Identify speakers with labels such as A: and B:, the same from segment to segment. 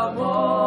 A: amor.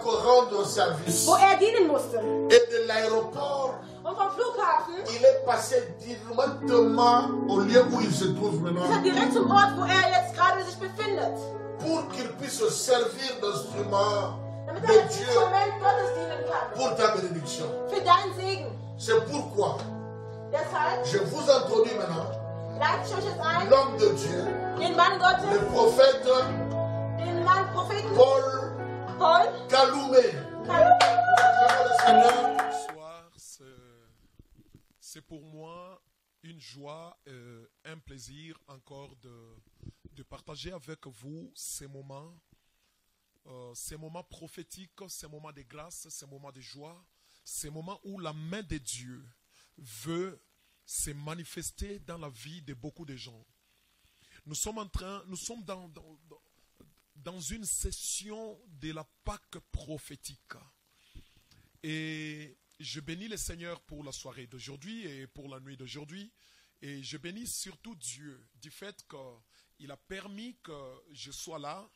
A: Encore rendre service.
B: Wo er dienen musste.
A: Et de l'aéroport,
B: Und vom Flughafen
A: il est passé directement au lieu où il se trouve
B: ist er
A: maintenant
B: direkt zum Ort, wo er jetzt gerade sich befindet.
A: pour qu'il puisse se servir d'instrument de Dieu
B: Instrument Gottes dienen kann.
A: pour ta bénédiction.
B: Für deinen Segen.
A: C'est pourquoi
B: Deshalb
A: je vous introduis maintenant l'homme de Dieu,
B: den Mann
A: le prophète
B: den Mann Propheten
A: Paul
B: Paul
A: Kaloumé.
C: Soir, c'est- c'est pour moi une joie, euh, un plaisir encore de, de partager avec vous ces moments, euh, ces moments prophétiques, ces moments de grâce, ces moments de joie, ces moments où la main de Dieu veut se manifester dans la vie de beaucoup de gens. Nous sommes en train, nous sommes dans, dans, dans- dans une session de la Pâque prophétique. Et je bénis le Seigneur pour la soirée d'aujourd'hui et pour la nuit d'aujourd'hui. Et je bénis surtout Dieu du fait qu'il a permis que je sois là.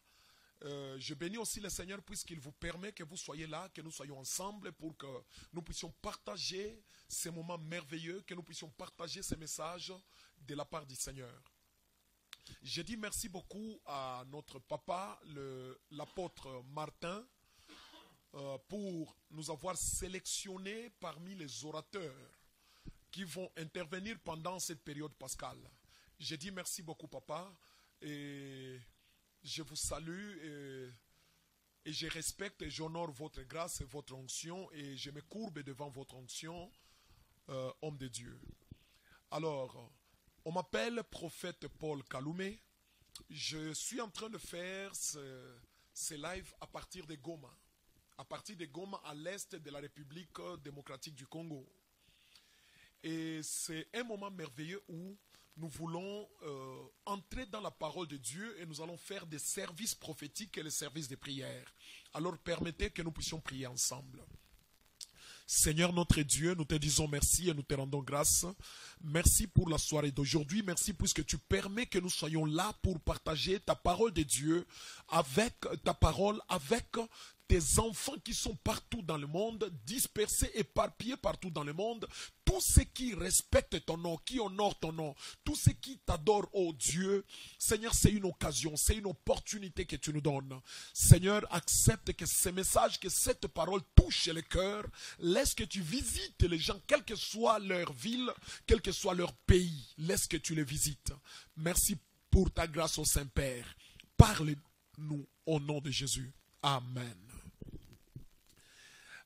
C: Euh, je bénis aussi le Seigneur puisqu'il vous permet que vous soyez là, que nous soyons ensemble pour que nous puissions partager ces moments merveilleux, que nous puissions partager ces messages de la part du Seigneur. Je dis merci beaucoup à notre papa, l'apôtre Martin, euh, pour nous avoir sélectionnés parmi les orateurs qui vont intervenir pendant cette période pascale. Je dis merci beaucoup, papa, et je vous salue et, et je respecte et j'honore votre grâce et votre onction et je me courbe devant votre onction, euh, homme de Dieu. Alors, on m'appelle prophète Paul Kaloumé. Je suis en train de faire ce, ce live à partir de Goma à partir de Goma à l'est de la République démocratique du Congo. Et c'est un moment merveilleux où nous voulons euh, entrer dans la parole de Dieu et nous allons faire des services prophétiques et les services de prière. Alors permettez que nous puissions prier ensemble. Seigneur notre Dieu, nous te disons merci et nous te rendons grâce. Merci pour la soirée d'aujourd'hui. Merci puisque tu permets que nous soyons là pour partager ta parole de Dieu avec ta parole, avec tes enfants qui sont partout dans le monde, dispersés, éparpillés partout dans le monde. Tous ceux qui respectent ton nom, qui honorent ton nom, tous ceux qui t'adorent, oh Dieu. Seigneur, c'est une occasion, c'est une opportunité que tu nous donnes. Seigneur, accepte que ces messages, que cette parole touche le cœur. Laisse que tu visites les gens, quelle que soit leur ville, quel que soit leur pays. Laisse que tu les visites. Merci pour ta grâce au Saint-Père. Parle-nous au nom de Jésus. Amen.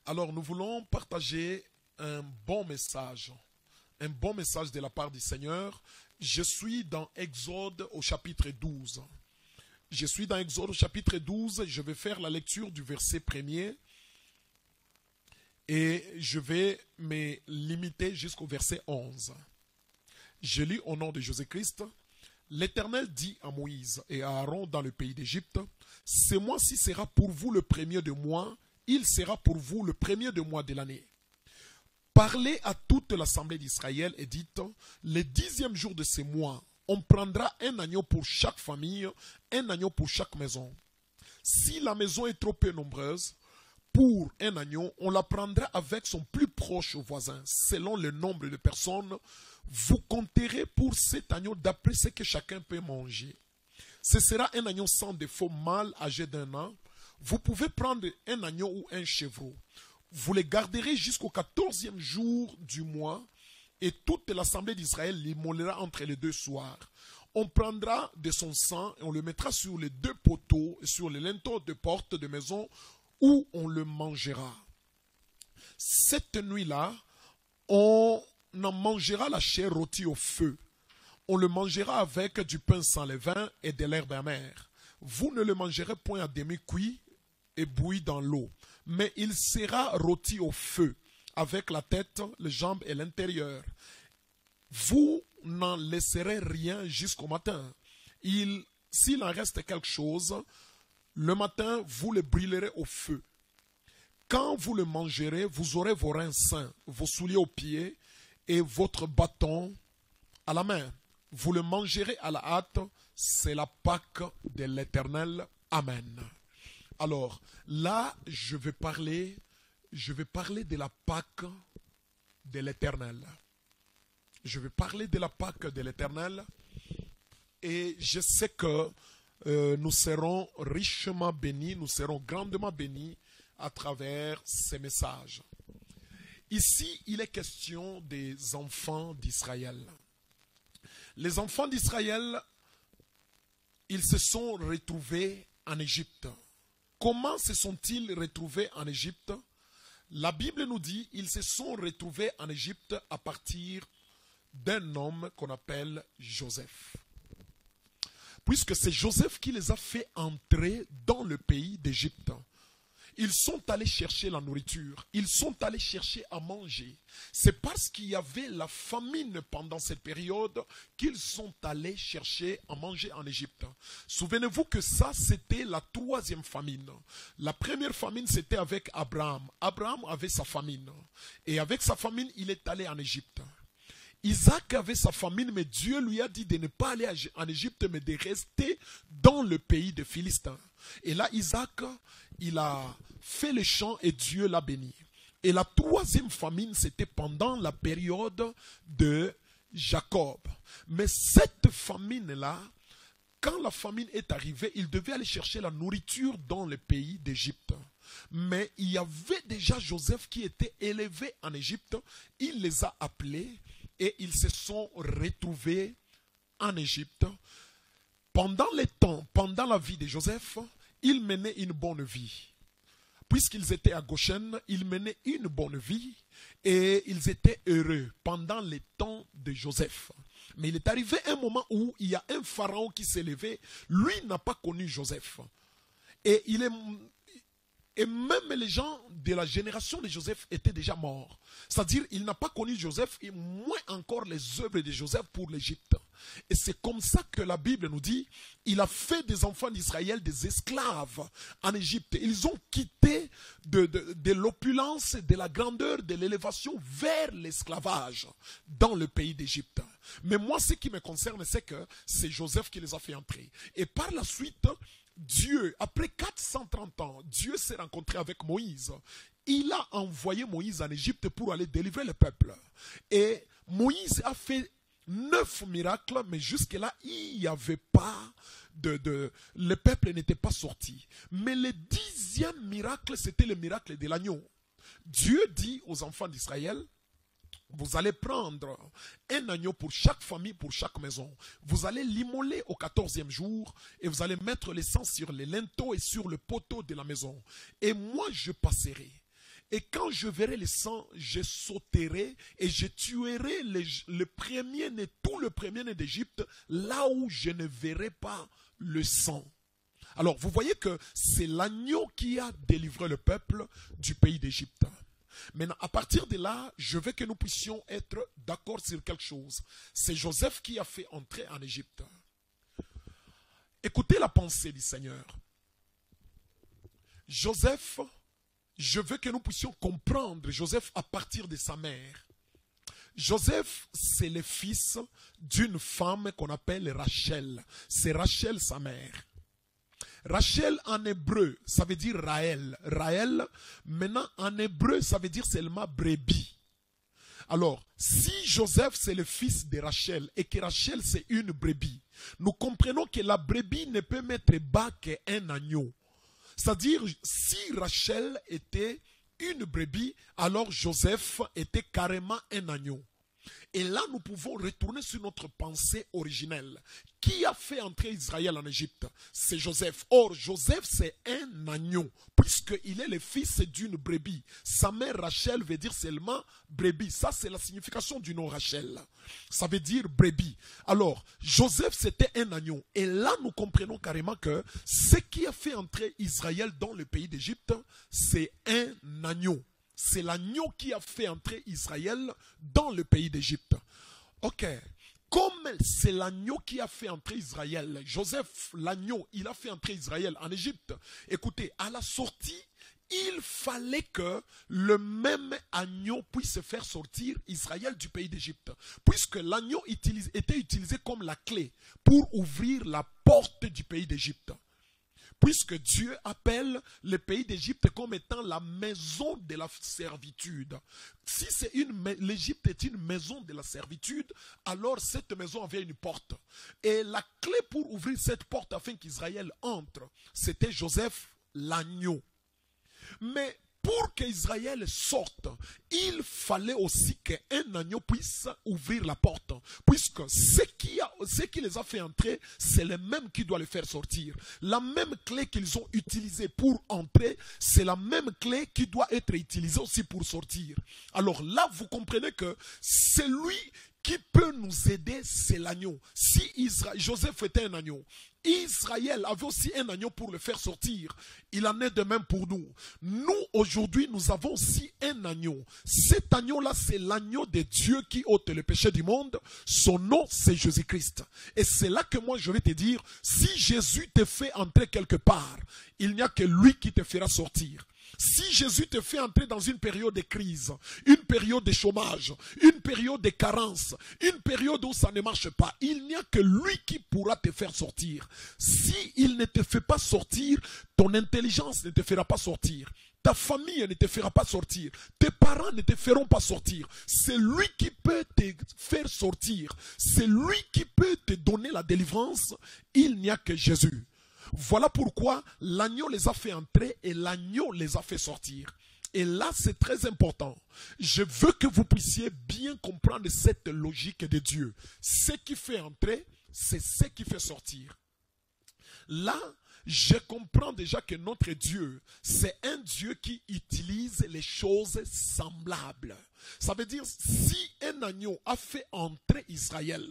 C: Alors nous voulons partager un bon message, un bon message de la part du Seigneur. Je suis dans Exode au chapitre 12. Je suis dans Exode au chapitre 12, je vais faire la lecture du verset premier et je vais me limiter jusqu'au verset 11. Je lis au nom de Jésus-Christ. L'Éternel dit à Moïse et à Aaron dans le pays d'Égypte, Ce mois-ci sera pour vous le premier de mois, il sera pour vous le premier de mois de l'année. Parlez à toute l'assemblée d'Israël et dites, le dixième jour de ce mois, on prendra un agneau pour chaque famille, un agneau pour chaque maison. Si la maison est trop peu nombreuse, pour un agneau, on la prendra avec son plus proche voisin, selon le nombre de personnes. Vous compterez pour cet agneau d'après ce que chacun peut manger. Ce sera un agneau sans défaut mâle âgé d'un an. Vous pouvez prendre un agneau ou un chevreau. Vous les garderez jusqu'au quatorzième jour du mois et toute l'assemblée d'Israël l'immolera entre les deux soirs. On prendra de son sang et on le mettra sur les deux poteaux et sur les linteaux de porte de maison où on le mangera. Cette nuit-là, on en mangera la chair rôtie au feu. On le mangera avec du pain sans levain et de l'herbe amère. Vous ne le mangerez point à demi-cuit et dans l'eau, mais il sera rôti au feu, avec la tête, les jambes et l'intérieur. Vous n'en laisserez rien jusqu'au matin. Il, s'il en reste quelque chose, le matin, vous le brûlerez au feu. quand vous le mangerez, vous aurez vos reins sains, vos souliers aux pieds et votre bâton à la main. Vous le mangerez à la hâte, c'est la Pâque de l'Éternel. Amen. Alors, là, je vais parler, je vais parler de la Pâque de l'Éternel. Je vais parler de la Pâque de l'Éternel et je sais que euh, nous serons richement bénis, nous serons grandement bénis à travers ces messages. Ici, il est question des enfants d'Israël. Les enfants d'Israël, ils se sont retrouvés en Égypte. Comment se sont-ils retrouvés en Égypte? La Bible nous dit ils se sont retrouvés en Égypte à partir d'un homme qu'on appelle Joseph. Puisque c'est Joseph qui les a fait entrer dans le pays d'Égypte. Ils sont allés chercher la nourriture, ils sont allés chercher à manger. C'est parce qu'il y avait la famine pendant cette période qu'ils sont allés chercher à manger en Égypte. Souvenez-vous que ça, c'était la troisième famine. La première famine, c'était avec Abraham. Abraham avait sa famine. Et avec sa famine, il est allé en Égypte. Isaac avait sa famine, mais Dieu lui a dit de ne pas aller en Égypte, mais de rester dans le pays des Philistins. Et là, Isaac, il a fait le champ et Dieu l'a béni. Et la troisième famine, c'était pendant la période de Jacob. Mais cette famine-là, quand la famine est arrivée, il devait aller chercher la nourriture dans le pays d'Égypte. Mais il y avait déjà Joseph qui était élevé en Égypte. Il les a appelés et ils se sont retrouvés en Égypte. Pendant les temps, pendant la vie de Joseph, ils menaient une bonne vie. Puisqu'ils étaient à Goshen, ils menaient une bonne vie et ils étaient heureux pendant les temps de Joseph. Mais il est arrivé un moment où il y a un pharaon qui s'est levé. Lui n'a pas connu Joseph. Et il est et même les gens de la génération de Joseph étaient déjà morts. C'est-à-dire, il n'a pas connu Joseph et moins encore les œuvres de Joseph pour l'Égypte. Et c'est comme ça que la Bible nous dit, il a fait des enfants d'Israël des esclaves en Égypte. Ils ont quitté de, de l'opulence, de la grandeur, de l'élévation vers l'esclavage dans le pays d'Égypte. Mais moi, ce qui me concerne, c'est que c'est Joseph qui les a fait entrer. Et par la suite, Dieu, après 430 ans, Dieu s'est rencontré avec Moïse. Il a envoyé Moïse en Égypte pour aller délivrer le peuple. Et Moïse a fait neuf miracles, mais jusque-là, il n'y avait pas de, de, Le peuple n'était pas sorti. Mais le dixième miracle, c'était le miracle de l'agneau. Dieu dit aux enfants d'Israël, vous allez prendre un agneau pour chaque famille, pour chaque maison. Vous allez l'immoler au quatorzième jour et vous allez mettre le sang sur les linteaux et sur le poteau de la maison. Et moi, je passerai. Et quand je verrai le sang, je sauterai et je tuerai le premier-né, tout le premier-né d'Égypte, là où je ne verrai pas le sang. Alors, vous voyez que c'est l'agneau qui a délivré le peuple du pays d'Égypte. Maintenant, à partir de là, je veux que nous puissions être d'accord sur quelque chose. C'est Joseph qui a fait entrer en Égypte. Écoutez la pensée du Seigneur. Joseph, je veux que nous puissions comprendre Joseph à partir de sa mère. Joseph, c'est le fils d'une femme qu'on appelle Rachel. C'est Rachel sa mère. Rachel en hébreu, ça veut dire Raël. Raël, maintenant en hébreu, ça veut dire seulement brebis. Alors, si Joseph c'est le fils de Rachel et que Rachel c'est une brebis, nous comprenons que la brebis ne peut mettre bas qu'un agneau. C'est-à-dire, si Rachel était une brebis, alors Joseph était carrément un agneau. Et là, nous pouvons retourner sur notre pensée originelle. Qui a fait entrer Israël en Égypte? C'est Joseph. Or, Joseph, c'est un agneau, puisqu'il est le fils d'une brebis. Sa mère Rachel veut dire seulement brebis. Ça, c'est la signification du nom Rachel. Ça veut dire brebis. Alors, Joseph, c'était un agneau. Et là, nous comprenons carrément que ce qui a fait entrer Israël dans le pays d'Égypte, c'est un agneau c'est l'agneau qui a fait entrer Israël dans le pays d'Égypte. Ok. comme c'est l'agneau qui a fait entrer Israël, Joseph, l'agneau, il a fait entrer Israël en Égypte. Écoutez, à la sortie, il fallait que le même agneau puisse faire sortir Israël du pays d'Égypte. Puisque l'agneau était utilisé comme la clé pour ouvrir la porte du pays d'Égypte. Puisque Dieu appelle le pays d'Égypte comme étant la maison de la servitude. Si c'est une l'Égypte est une maison de la servitude, alors cette maison avait une porte. Et la clé pour ouvrir cette porte afin qu'Israël entre, c'était Joseph l'agneau. Mais pour qu'Israël sorte, il fallait aussi qu'un agneau puisse ouvrir la porte. Puisque ce qui, les a fait entrer, c'est le même qui doit les faire sortir. La même clé qu'ils ont utilisée pour entrer, c'est la même clé qui doit être utilisée aussi pour sortir. Alors là, vous comprenez que celui qui peut nous aider, c'est l'agneau. Si Isra- Joseph était un agneau, Israël avait aussi un agneau pour le faire sortir. Il en est de même pour nous. Nous, aujourd'hui, nous avons aussi un agneau. Cet agneau-là, c'est l'agneau de Dieu qui ôte le péché du monde. Son nom, c'est Jésus-Christ. Et c'est là que moi, je vais te dire, si Jésus te fait entrer quelque part, il n'y a que lui qui te fera sortir. Si Jésus te fait entrer dans une période de crise, une période de chômage, une période de carence, une période où ça ne marche pas, il n'y a que lui qui pourra te faire sortir. Si il ne te fait pas sortir, ton intelligence ne te fera pas sortir. Ta famille ne te fera pas sortir. Tes parents ne te feront pas sortir. C'est lui qui peut te faire sortir. C'est lui qui peut te donner la délivrance. Il n'y a que Jésus. Voilà pourquoi l'agneau les a fait entrer et l'agneau les a fait sortir. Et là, c'est très important. Je veux que vous puissiez bien comprendre cette logique de Dieu. Ce qui fait entrer, c'est ce qui fait sortir. Là, je comprends déjà que notre Dieu, c'est un Dieu qui utilise les choses semblables. Ça veut dire, si un agneau a fait entrer Israël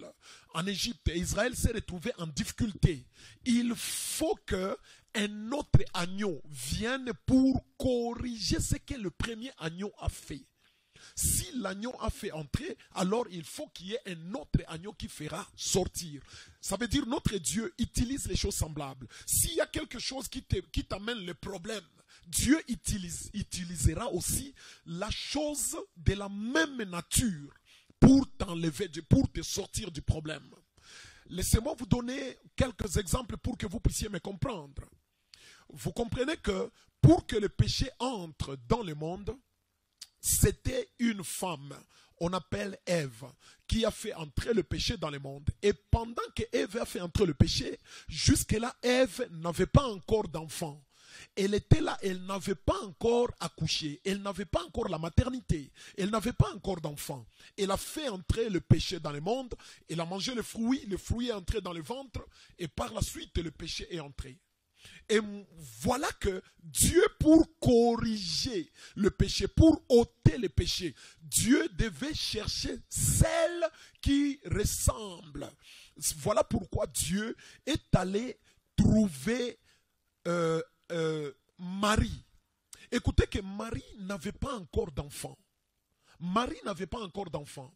C: en Égypte et Israël s'est retrouvé en difficulté, il faut que un autre agneau vienne pour corriger ce que le premier agneau a fait. Si l'agneau a fait entrer, alors il faut qu'il y ait un autre agneau qui fera sortir. Ça veut dire notre Dieu utilise les choses semblables. S'il y a quelque chose qui t'amène le problème, Dieu utilise- utilisera aussi la chose de la même nature pour t'enlever, pour te sortir du problème. Laissez-moi vous donner quelques exemples pour que vous puissiez me comprendre. Vous comprenez que pour que le péché entre dans le monde, c'était une femme, on appelle Ève, qui a fait entrer le péché dans le monde. Et pendant que Ève a fait entrer le péché, jusque-là, Ève n'avait pas encore d'enfant. Elle était là, elle n'avait pas encore accouché, elle n'avait pas encore la maternité, elle n'avait pas encore d'enfant. Elle a fait entrer le péché dans le monde, elle a mangé le fruit, le fruit est entré dans le ventre, et par la suite, le péché est entré. Et voilà que Dieu, pour corriger le péché, pour ôter le péché, Dieu devait chercher celle qui ressemble. Voilà pourquoi Dieu est allé trouver euh, euh, Marie. Écoutez que Marie n'avait pas encore d'enfant. Marie n'avait pas encore d'enfant.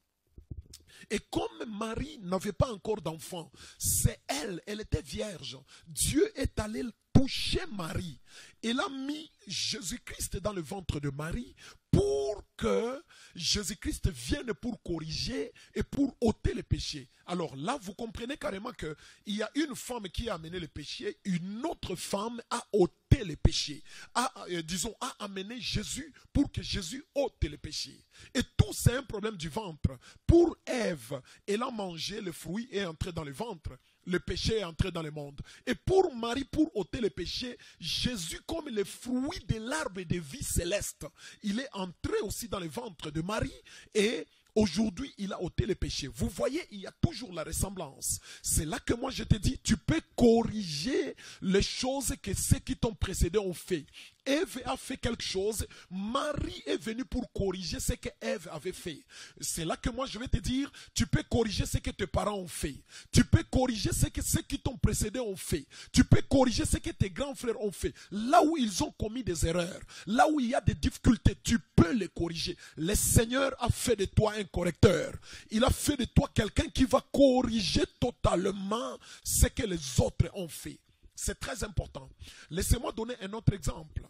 C: Et comme Marie n'avait pas encore d'enfant, c'est elle, elle était vierge. Dieu est allé toucher Marie. Il a mis Jésus-Christ dans le ventre de Marie pour que Jésus-Christ vienne pour corriger et pour ôter le péché. Alors là, vous comprenez carrément qu'il y a une femme qui a amené le péché, une autre femme a ôté le péché, a, euh, disons, a amené Jésus pour que Jésus ôte le péché. Et tout, c'est un problème du ventre. Pour Ève, elle a mangé le fruit et est entré dans le ventre. Le péché est entré dans le monde. Et pour Marie, pour ôter le péché, Jésus, comme le fruit de l'arbre de vie céleste, il est entré aussi dans le ventre de Marie et Aujourd'hui, il a ôté le péché. Vous voyez, il y a toujours la ressemblance. C'est là que moi je te dis, tu peux corriger les choses que ceux qui t'ont précédé ont fait. Ève a fait quelque chose, Marie est venue pour corriger ce que Ève avait fait. C'est là que moi je vais te dire, tu peux corriger ce que tes parents ont fait. Tu peux corriger ce que ceux qui t'ont précédé ont fait. Tu peux corriger ce que tes grands frères ont fait. Là où ils ont commis des erreurs, là où il y a des difficultés, tu peux les corriger. Le Seigneur a fait de toi un correcteur. Il a fait de toi quelqu'un qui va corriger totalement ce que les autres ont fait. C'est très important. Laissez-moi donner un autre exemple.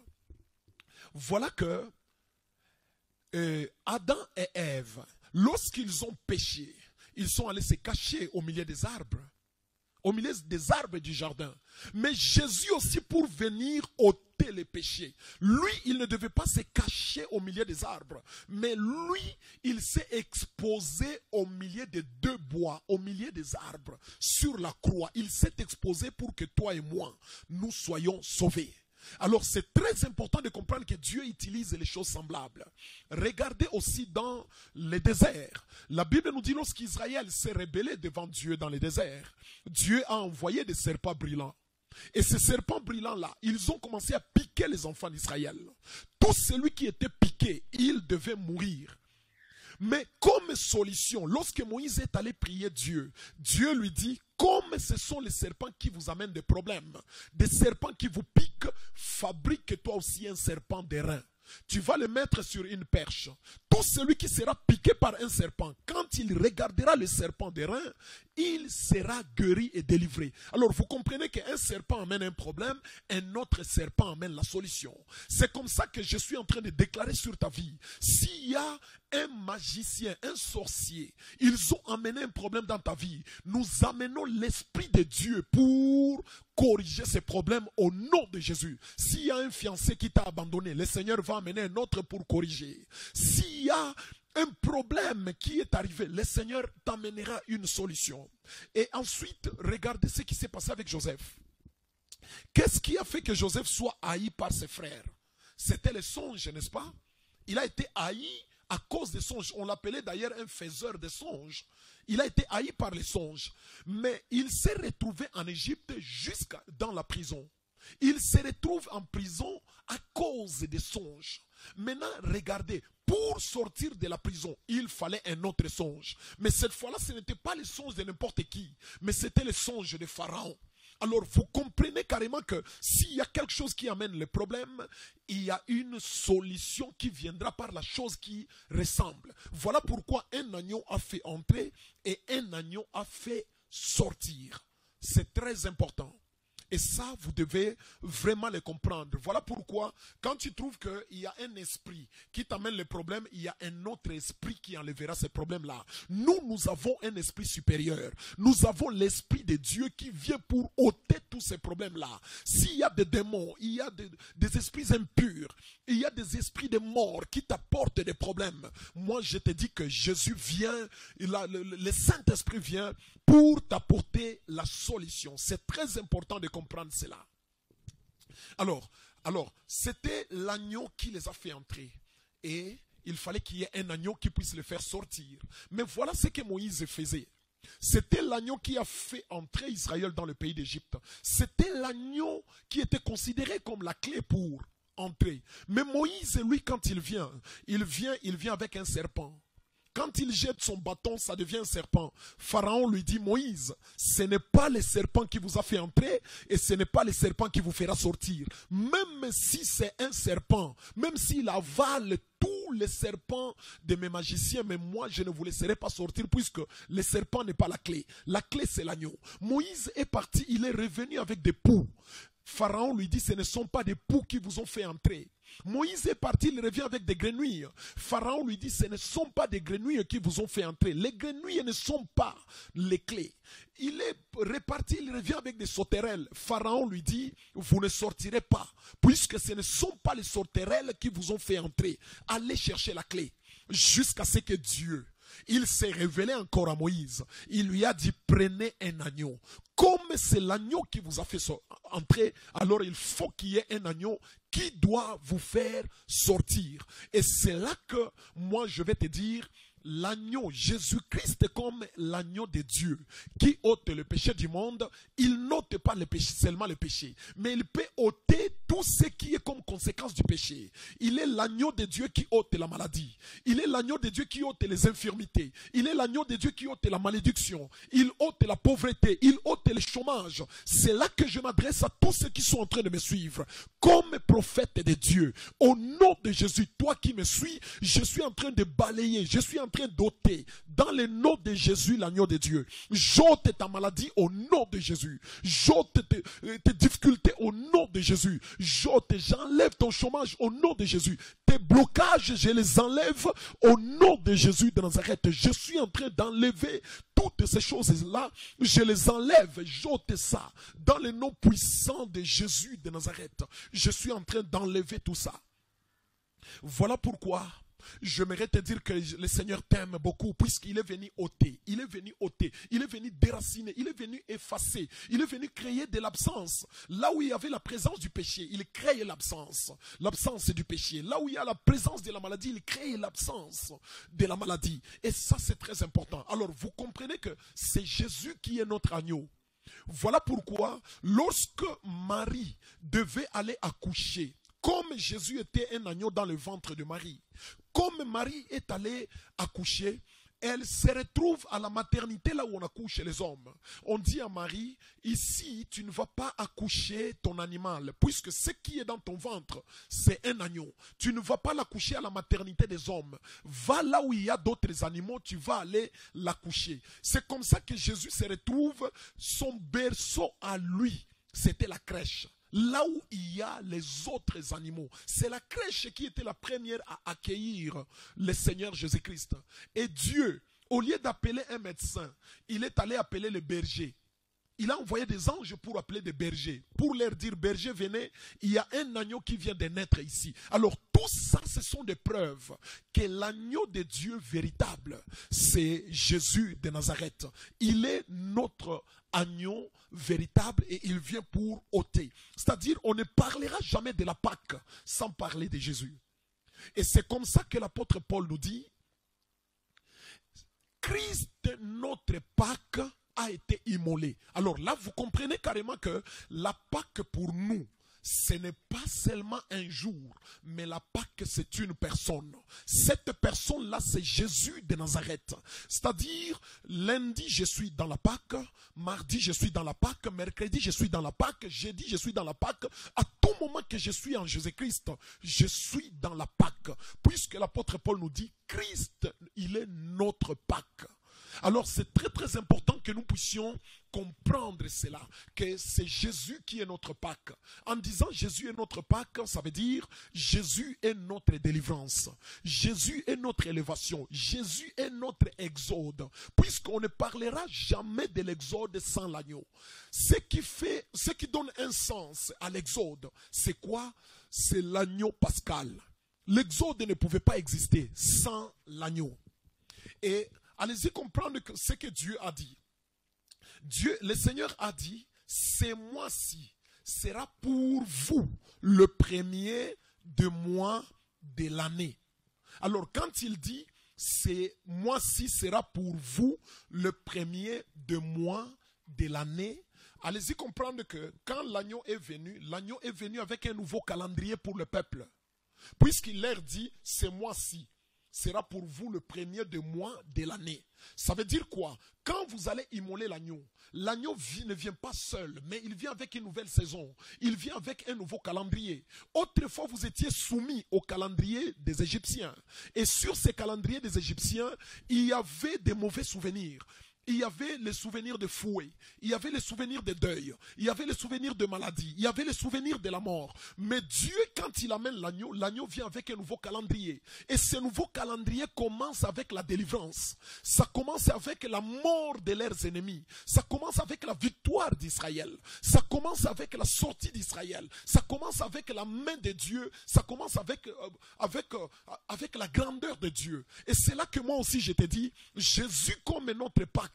C: Voilà que euh, Adam et Ève, lorsqu'ils ont péché, ils sont allés se cacher au milieu des arbres, au milieu des arbres du jardin. Mais Jésus aussi pour venir ôter les péchés. Lui, il ne devait pas se cacher au milieu des arbres, mais lui, il s'est exposé au milieu des deux bois, au milieu des arbres, sur la croix. Il s'est exposé pour que toi et moi, nous soyons sauvés. Alors c'est très important de comprendre que Dieu utilise les choses semblables. Regardez aussi dans les déserts. La Bible nous dit lorsqu'Israël s'est rebellé devant Dieu dans les déserts, Dieu a envoyé des serpents brillants. Et ces serpents brillants-là, ils ont commencé à piquer les enfants d'Israël. Tout celui qui était piqué, il devait mourir. Mais comme solution, lorsque Moïse est allé prier Dieu, Dieu lui dit, comme ce sont les serpents qui vous amènent des problèmes, des serpents qui vous piquent, fabrique toi aussi un serpent d'airain. Tu vas le mettre sur une perche. Tout celui qui sera piqué par un serpent, quand il regardera le serpent d'airain, il sera guéri et délivré. Alors vous comprenez qu'un serpent amène un problème, un autre serpent amène la solution. C'est comme ça que je suis en train de déclarer sur ta vie. S'il y a un magicien, un sorcier, ils ont amené un problème dans ta vie. Nous amenons l'Esprit de Dieu pour corriger ces problèmes au nom de Jésus. S'il y a un fiancé qui t'a abandonné, le Seigneur va amener un autre pour corriger. S'il y a un problème qui est arrivé, le Seigneur t'amènera une solution. Et ensuite, regardez ce qui s'est passé avec Joseph. Qu'est-ce qui a fait que Joseph soit haï par ses frères? C'était le songe, n'est-ce pas? Il a été haï à cause des songes. On l'appelait d'ailleurs un faiseur de songes. Il a été haï par les songes. Mais il s'est retrouvé en Égypte jusqu'à dans la prison. Il se retrouve en prison à cause des songes. Maintenant, regardez, pour sortir de la prison, il fallait un autre songe. Mais cette fois-là, ce n'était pas le songe de n'importe qui, mais c'était le songe de Pharaon. Alors vous comprenez carrément que s'il y a quelque chose qui amène le problème, il y a une solution qui viendra par la chose qui ressemble. Voilà pourquoi un agneau a fait entrer et un agneau a fait sortir. C'est très important. Et ça, vous devez vraiment le comprendre. Voilà pourquoi, quand tu trouves qu'il y a un esprit qui t'amène le problème, il y a un autre esprit qui enlèvera ces problèmes-là. Nous, nous avons un esprit supérieur. Nous avons l'esprit de Dieu qui vient pour ôter tous ces problèmes-là. S'il y a des démons, il y a des, esprits impurs, il y a des esprits de mort qui t'apportent des problèmes. Moi, je te dis que Jésus vient, il a, le Saint-Esprit vient pour t'apporter la solution. C'est très important de comprendre cela. Alors, alors, c'était l'agneau qui les a fait entrer. Et il fallait qu'il y ait un agneau qui puisse les faire sortir. Mais voilà ce que Moïse faisait. C'était l'agneau qui a fait entrer Israël dans le pays d'Égypte. C'était l'agneau qui était considéré comme la clé pour entrer. Mais Moïse, lui, quand il vient, il vient, il vient avec un serpent. Quand il jette son bâton, ça devient un serpent. Pharaon lui dit, Moïse, ce n'est pas le serpent qui vous a fait entrer et ce n'est pas le serpent qui vous fera sortir. Même si c'est un serpent, même s'il avale tous les serpents de mes magiciens, mais moi je ne vous laisserai pas sortir puisque le serpent n'est pas la clé. La clé c'est l'agneau. Moïse est parti, il est revenu avec des poux. Pharaon lui dit, ce ne sont pas des poux qui vous ont fait entrer. Moïse est parti, il revient avec des grenouilles. Pharaon lui dit, ce ne sont pas des grenouilles qui vous ont fait entrer. Les grenouilles ne sont pas les clés. Il est reparti, il revient avec des sauterelles. Pharaon lui dit, vous ne sortirez pas, puisque ce ne sont pas les sauterelles qui vous ont fait entrer. Allez chercher la clé, jusqu'à ce que Dieu il s'est révélé encore à Moïse. Il lui a dit, prenez un agneau. Comme c'est l'agneau qui vous a fait entrer, alors il faut qu'il y ait un agneau qui doit vous faire sortir. Et c'est là que moi je vais te dire, l'agneau, Jésus-Christ comme l'agneau de Dieu qui ôte le péché du monde, il n'ôte pas seulement le péché, mais il peut ôter tout ce qui est comme conséquence du péché. Il est l'agneau de Dieu qui ôte la maladie. Il est l'agneau de Dieu qui ôte les infirmités. Il est l'agneau de Dieu qui ôte la malédiction. Il ôte la pauvreté. Il ôte le chômage. C'est là que je m'adresse à tous ceux qui sont en train de me suivre. Comme prophète de Dieu, au nom de Jésus, toi qui me suis, je suis en train de balayer, je suis en train d'ôter dans le nom de Jésus l'agneau de Dieu. J'ôte ta maladie au nom de Jésus. J'ôte tes, euh, tes difficultés au nom de Jésus. J'ôte, j'enlève ton chômage au nom de Jésus. Tes blocages, je les enlève au nom de Jésus de Nazareth. Je suis en train d'enlever toutes ces choses-là. Je les enlève, j'ôte ça dans le nom puissant de Jésus de Nazareth. Je suis en train d'enlever tout ça. Voilà pourquoi J'aimerais te dire que le Seigneur t'aime beaucoup puisqu'il est venu ôter, il est venu ôter, il est venu déraciner, il est venu effacer, il est venu créer de l'absence. Là où il y avait la présence du péché, il crée l'absence. L'absence du péché. Là où il y a la présence de la maladie, il crée l'absence de la maladie. Et ça, c'est très important. Alors, vous comprenez que c'est Jésus qui est notre agneau. Voilà pourquoi, lorsque Marie devait aller accoucher, comme Jésus était un agneau dans le ventre de Marie, comme Marie est allée accoucher, elle se retrouve à la maternité là où on accouche les hommes. On dit à Marie, ici, tu ne vas pas accoucher ton animal, puisque ce qui est dans ton ventre, c'est un agneau. Tu ne vas pas l'accoucher à la maternité des hommes. Va là où il y a d'autres animaux, tu vas aller l'accoucher. C'est comme ça que Jésus se retrouve, son berceau à lui, c'était la crèche là où il y a les autres animaux. C'est la crèche qui était la première à accueillir le Seigneur Jésus-Christ. Et Dieu, au lieu d'appeler un médecin, il est allé appeler le berger. Il a envoyé des anges pour appeler des bergers, pour leur dire, berger, venez, il y a un agneau qui vient de naître ici. Alors tout ça, ce sont des preuves que l'agneau de Dieu véritable, c'est Jésus de Nazareth. Il est notre agneau véritable et il vient pour ôter. C'est-à-dire, on ne parlera jamais de la Pâque sans parler de Jésus. Et c'est comme ça que l'apôtre Paul nous dit, Christ, notre Pâque, a été immolé. Alors là, vous comprenez carrément que la Pâque pour nous, ce n'est pas seulement un jour, mais la Pâque, c'est une personne. Cette personne-là, c'est Jésus de Nazareth. C'est-à-dire, lundi, je suis dans la Pâque, mardi, je suis dans la Pâque, mercredi, je suis dans la Pâque, jeudi, je suis dans la Pâque. À tout moment que je suis en Jésus-Christ, je suis dans la Pâque. Puisque l'apôtre Paul nous dit, Christ, il est notre Pâque. Alors c'est très très important que nous puissions comprendre cela, que c'est Jésus qui est notre Pâque. En disant Jésus est notre Pâque, ça veut dire Jésus est notre délivrance. Jésus est notre élévation. Jésus est notre exode. Puisqu'on ne parlera jamais de l'exode sans l'agneau. Ce qui fait, ce qui donne un sens à l'exode, c'est quoi? C'est l'agneau pascal. L'exode ne pouvait pas exister sans l'agneau. Et allez-y comprendre ce que Dieu a dit. Dieu, le Seigneur a dit, ce mois-ci sera pour vous le premier de mois de l'année. Alors quand il dit, ce mois-ci sera pour vous le premier de mois de l'année, allez-y comprendre que quand l'agneau est venu, l'agneau est venu avec un nouveau calendrier pour le peuple. Puisqu'il leur dit, ce mois-ci sera pour vous le premier de mois de l'année. Ça veut dire quoi? Quand vous allez immoler l'agneau, l'agneau ne vient pas seul, mais il vient avec une nouvelle saison. Il vient avec un nouveau calendrier. Autrefois, vous étiez soumis au calendrier des Égyptiens. Et sur ces calendriers des Égyptiens, il y avait des mauvais souvenirs il y avait les souvenirs de fouet, il y avait les souvenirs de deuil, il y avait les souvenirs de maladie, il y avait les souvenirs de la mort. Mais Dieu, quand il amène l'agneau, l'agneau vient avec un nouveau calendrier. Et ce nouveau calendrier commence avec la délivrance. Ça commence avec la mort de leurs ennemis. Ça commence avec la victoire d'Israël. Ça commence avec la sortie d'Israël. Ça commence avec la main de Dieu. Ça commence avec, euh, euh, la grandeur de Dieu. Et c'est là que moi aussi je te dis, Jésus comme notre Pâques,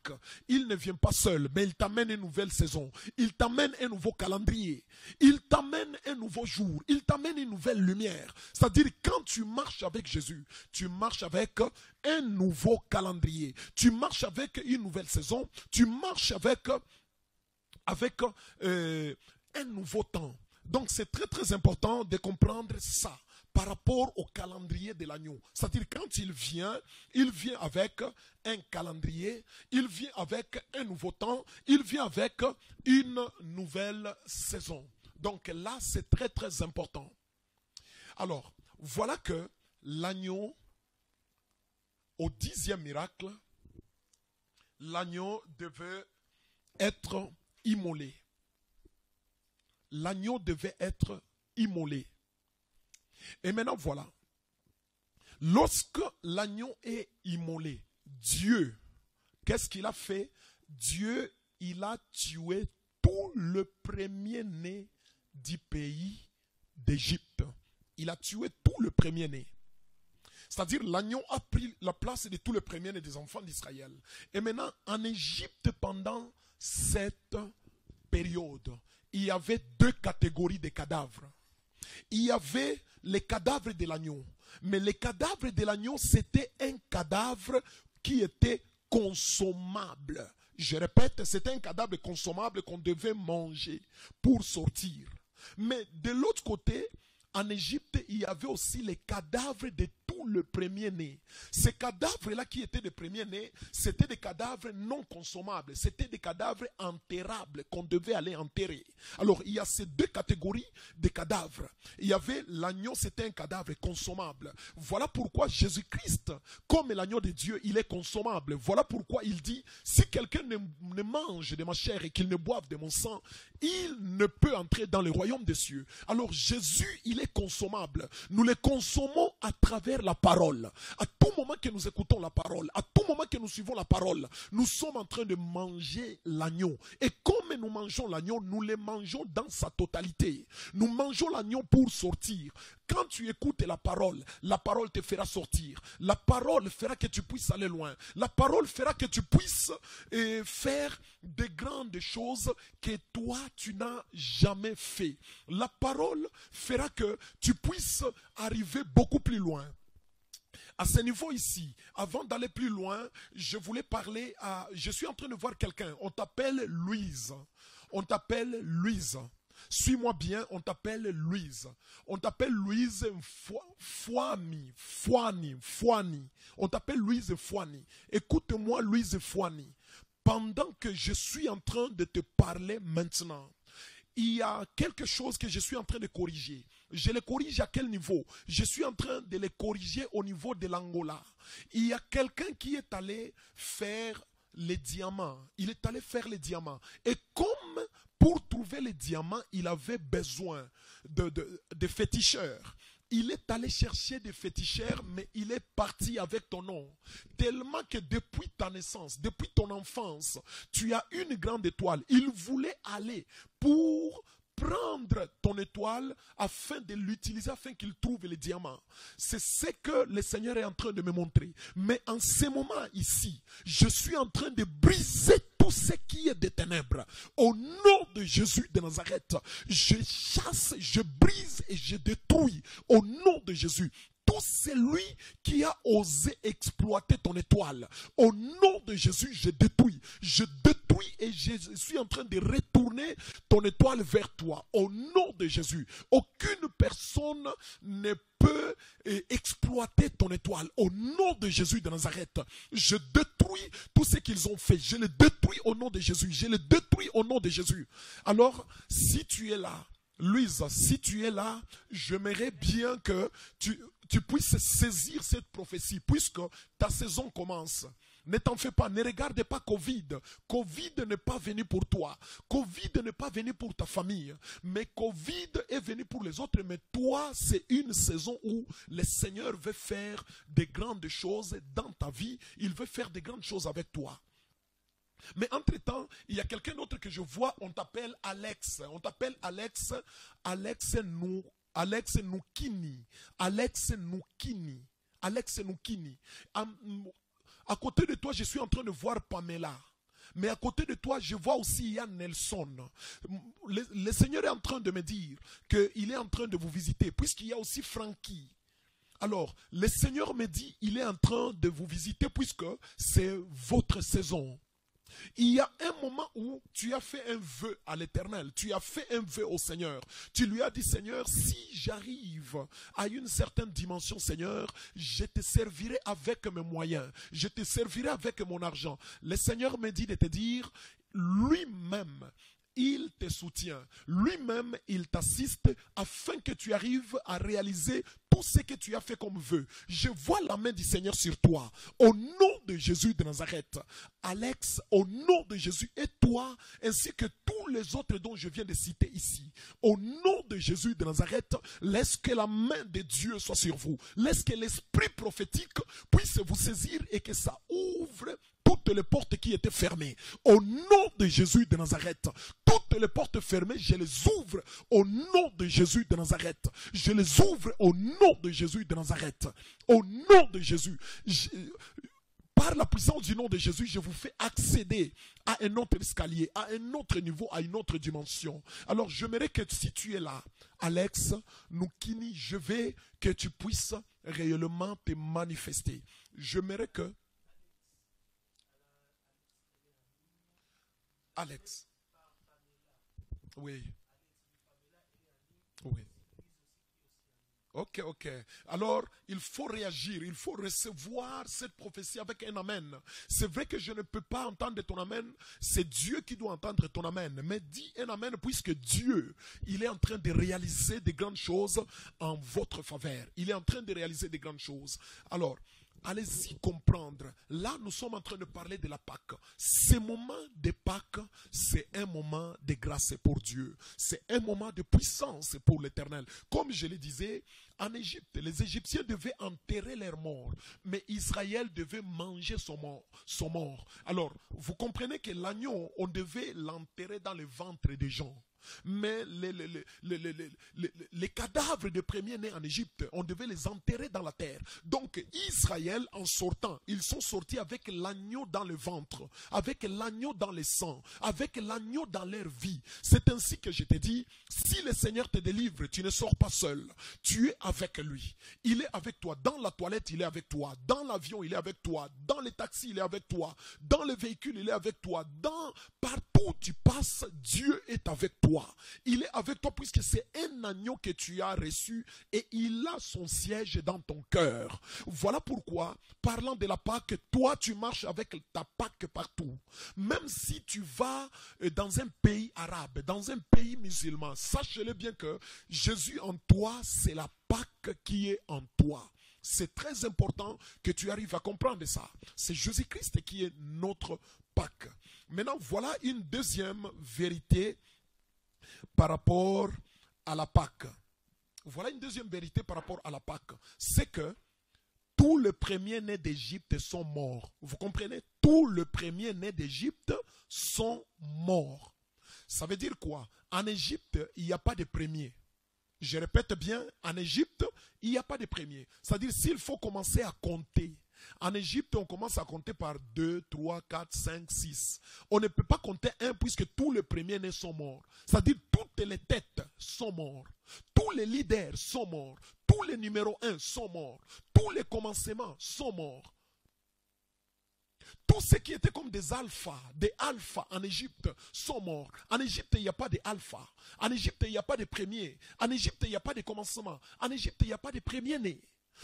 C: il ne vient pas seul, mais il t'amène une nouvelle saison. Il t'amène un nouveau calendrier. Il t'amène un nouveau jour. Il t'amène une nouvelle lumière. C'est-à-dire, quand tu marches avec Jésus, tu marches avec un nouveau calendrier. Tu marches avec une nouvelle saison. Tu marches avec, euh, un nouveau temps. Donc c'est très très important de comprendre ça par rapport au calendrier de l'agneau. C'est-à-dire quand il vient, il vient avec un calendrier, il vient avec un nouveau temps, il vient avec une nouvelle saison. Donc là, c'est très très important. Alors, voilà que l'agneau, au dixième miracle, l'agneau devait être immolé. L'agneau devait être immolé. Et maintenant voilà. Lorsque l'agneau est immolé, Dieu, qu'est-ce qu'il a fait? Dieu, il a tué tout le premier-né du pays d'Égypte. Il a tué tout le premier-né. C'est-à-dire l'agneau a pris la place de tous les premiers-nés des enfants d'Israël. Et maintenant, en Égypte, pendant cette période, il y avait deux catégories de cadavres. Il y avait les cadavres de l'agneau. Mais les cadavres de l'agneau, c'était un cadavre qui était consommable. Je répète, c'était un cadavre consommable qu'on devait manger pour sortir. Mais de l'autre côté, en Égypte, il y avait aussi les cadavres de le premier-né. Ces cadavres-là qui étaient des premiers-nés, c'était des cadavres non consommables, c'était des cadavres enterrables qu'on devait aller enterrer. Alors, il y a ces deux catégories de cadavres. Il y avait l'agneau, c'était un cadavre consommable. Voilà pourquoi Jésus-Christ, comme l'agneau de Dieu, il est consommable. Voilà pourquoi il dit, si quelqu'un ne, ne mange de ma chair et qu'il ne boive de mon sang, il ne peut entrer dans le royaume des cieux. Alors Jésus, il est consommable. Nous le consommons à travers la parole. À tout moment que nous écoutons la parole, à tout moment que nous suivons la parole, nous sommes en train de manger l'agneau. Et comme nous mangeons l'agneau, nous le mangeons dans sa totalité. Nous mangeons l'agneau pour sortir. Quand tu écoutes la parole, la parole te fera sortir. La parole fera que tu puisses aller loin. La parole fera que tu puisses eh, faire de grandes choses que toi, tu n'as jamais fait. La parole fera que tu puisses arriver beaucoup plus loin. À ce niveau ici, avant d'aller plus loin, je voulais parler à... Je suis en train de voir quelqu'un. On t'appelle Louise. On t'appelle Louise. Suis-moi bien, on t'appelle Louise. On t'appelle Louise Fouani, Fouani, Fouani. On t'appelle Louise Fouani. Écoute-moi, Louise Fouani. Pendant que je suis en train de te parler maintenant, il y a quelque chose que je suis en train de corriger. Je les corrige à quel niveau? Je suis en train de les corriger au niveau de l'Angola. Il y a quelqu'un qui est allé faire les diamants. Il est allé faire les diamants. Et comme pour trouver les diamants, il avait besoin de, de, féticheurs. Il est allé chercher des féticheurs, mais il est parti avec ton nom. Tellement que depuis ta naissance, depuis ton enfance, tu as une grande étoile. Il voulait aller pour prendre ton étoile afin de l'utiliser, afin qu'il trouve les diamants. C'est ce que le Seigneur est en train de me montrer. Mais en ce moment ici, je suis en train de briser ce qui est des ténèbres. Au nom de Jésus de Nazareth, je chasse, je brise et je détruis. Au nom de Jésus, tout celui qui a osé exploiter ton étoile. Au nom de Jésus, je détruis. Je détruis et je suis en train de retourner ton étoile vers toi. Au nom de Jésus, aucune personne ne peut eh, exploiter ton étoile. Au nom de Jésus de Nazareth, je détruis tout ce qu'ils ont fait. Je le détruis au nom de Jésus. Je le détruis au nom de Jésus. Alors, si tu es là, Louise, si tu es là, j'aimerais bien que tu, tu puisses saisir cette prophétie, puisque ta saison commence. Ne t'en fais pas, ne regarde pas Covid. Covid n'est pas venu pour toi. Covid n'est pas venu pour ta famille. Mais Covid est venu pour les autres. Mais toi, c'est une saison où le Seigneur veut faire de grandes choses dans ta vie. Il veut faire de grandes choses avec toi. Mais entre-temps, il y a quelqu'un d'autre que je vois, on t'appelle Alex. On t'appelle Alex, Alex nous Alex Noukini. Alex Noukini. Alex Noukini. À, côté de toi, je suis en train de voir Pamela. Mais à côté de toi, je vois aussi Yann Nelson. Le, Seigneur est en train de me dire qu'il est en train de vous visiter, puisqu'il y a aussi Frankie. Alors, le Seigneur me dit, il est en train de vous visiter, puisque c'est votre saison. Il y a un moment où tu as fait un vœu à l'éternel, tu as fait un vœu au Seigneur. Tu lui as dit, Seigneur, si j'arrive à une certaine dimension, Seigneur, je te servirai avec mes moyens, je te servirai avec mon argent. Le Seigneur me dit de te dire, lui-même, il te soutient. Lui-même, il t'assiste afin que tu arrives à réaliser ce que tu as fait comme vœu. Je vois la main du Seigneur sur toi. Au nom de Jésus de Nazareth. Alex, au nom de Jésus et toi, ainsi que tous les autres dont je viens de citer ici. Au nom de Jésus de Nazareth, laisse que la main de Dieu soit sur vous. Laisse que l'esprit prophétique puisse vous saisir et que ça ouvre toutes les portes qui étaient fermées. Au nom de Jésus de Nazareth, toutes les portes fermées, je les ouvre au nom de Jésus de Nazareth. Je les ouvre au nom de Jésus de Nazareth. Au nom de Jésus. Par la puissance du nom de Jésus, je vous fais accéder à un autre escalier, à un autre niveau, à une autre dimension. Alors, j'aimerais que si tu es là, Alex, Noukini, je veux que tu puisses réellement te manifester. J'aimerais que Alex. Oui. Oui. Ok, ok. Alors, il faut réagir, il faut recevoir cette prophétie avec un amen. C'est vrai que je ne peux pas entendre ton amen, c'est Dieu qui doit entendre ton amen. Mais dis un amen puisque Dieu, il est en train de réaliser des grandes choses en votre faveur. Il est en train de réaliser des grandes choses. Alors, Allez-y comprendre. Là, nous sommes en train de parler de la Pâque. Ce moment de Pâque, c'est un moment de grâce pour Dieu. C'est un moment de puissance pour l'éternel. Comme je le disais, en Égypte, les Égyptiens devaient enterrer leurs morts, mais Israël devait manger son mort. Son mort. Alors, vous comprenez que l'agneau, on devait l'enterrer dans le ventre des gens. Mais les, les, les, les, cadavres de premiers-nés en Égypte, on devait les enterrer dans la terre. Donc Israël, en sortant, ils sont sortis avec l'agneau dans le ventre, avec l'agneau dans le sang, avec l'agneau dans leur vie. C'est ainsi que je te dis, si le Seigneur te délivre, tu ne sors pas seul. Tu es avec lui. Il est avec toi. Dans la toilette, il est avec toi. Dans l'avion, il est avec toi. Dans les taxis, il est avec toi. Dans le véhicule, il est avec toi. Dans partout où tu passes, Dieu est avec toi. Il est avec toi puisque c'est un agneau que tu as reçu et il a son siège dans ton cœur. Voilà pourquoi, parlant de la Pâque, toi tu marches avec ta Pâque partout. Même si tu vas euh, dans un pays arabe, dans un pays musulman, sache-le bien que Jésus en toi, c'est la Pâque qui est en toi. C'est très important que tu arrives à comprendre ça. C'est Jésus-Christ qui est notre Pâque. Maintenant, voilà une deuxième vérité par rapport à la Pâque. Voilà une deuxième vérité par rapport à la Pâque. C'est que tous les premiers-nés d'Égypte sont morts. Vous comprenez? Tous les premiers-nés d'Égypte sont morts. Ça veut dire quoi? En Égypte, il n'y a pas de premiers. Je répète bien, en Égypte, il n'y a pas de premiers. C'est-à-dire, s'il faut commencer à compter, en Égypte, on commence à compter par 2, 3, 4, 5, 6. On ne peut pas compter un puisque tous les premiers-nés sont morts. C'est-à-dire, toutes les têtes sont morts. Tous les leaders sont morts. Tous les numéros 1 sont morts. Tous les commencements sont morts. Tous ceux qui étaient comme des alphas, des alphas en Égypte sont morts. En Égypte, il n'y a pas de alpha. En Égypte, il n'y a pas de premiers. En Égypte, il n'y a pas de commencement. En Égypte, il n'y a pas de premiers-nés.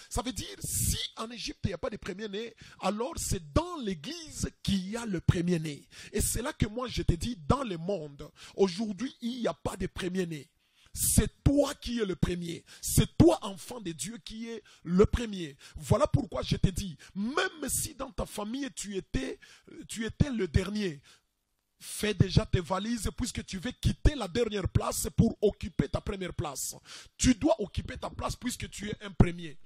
C: Ça veut dire, si en Égypte, il n'y a pas de premier-né, alors c'est dans l'église qu'il y a le premier-né. Et c'est là que moi, je te dis, dans le monde, aujourd'hui, il n'y a pas de premier-né. C'est toi qui es le premier. C'est toi, enfant de Dieu, qui es le premier. Voilà pourquoi je te dis, même si dans ta famille tu étais, tu étais le dernier, fais déjà tes valises puisque tu veux quitter la dernière place pour occuper ta première place. Tu dois occuper ta place puisque tu es un premier.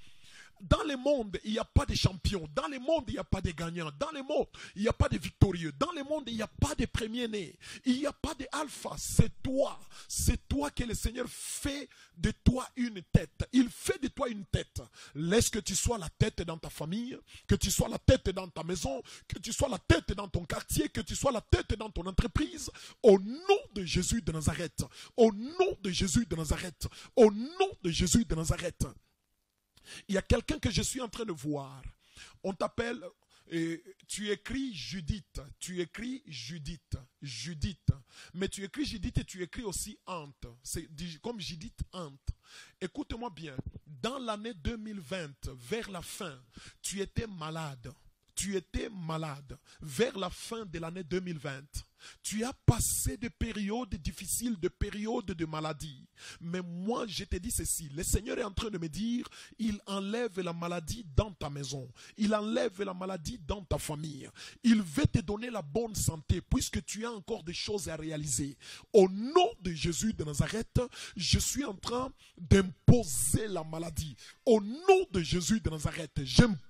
C: Dans le monde, il n'y a pas de champions. Dans le monde, il n'y a pas de gagnants. Dans le monde, il n'y a pas de victorieux. Dans le monde, il n'y a pas de premiers-nés. Il n'y a pas de alpha. C'est toi. C'est toi que le Seigneur fait de toi une tête. Il fait de toi une tête. Laisse que tu sois la tête dans ta famille, que tu sois la tête dans ta maison, que tu sois la tête dans ton quartier, que tu sois la tête dans ton entreprise. Au nom de Jésus de Nazareth. Au nom de Jésus de Nazareth. Au nom de Jésus de Nazareth. Il y a quelqu'un que je suis en train de voir. On t'appelle, Et tu écris Judith, tu écris Judith, Judith. Mais tu écris Judith et tu écris aussi Ante. C'est comme Judith Ante. Écoute-moi bien. Dans l'année 2020, vers la fin, tu étais malade. Tu étais malade. Vers la fin de l'année 2020, tu as passé des périodes difficiles, des périodes de maladie. Mais moi, je te dis ceci. Le Seigneur est en train de me dire, il enlève la maladie dans ta maison. Il enlève la maladie dans ta famille. Il veut te donner la bonne santé puisque tu as encore des choses à réaliser. Au nom de Jésus de Nazareth, je suis en train d'imposer la maladie. Au nom de Jésus de Nazareth, j'impose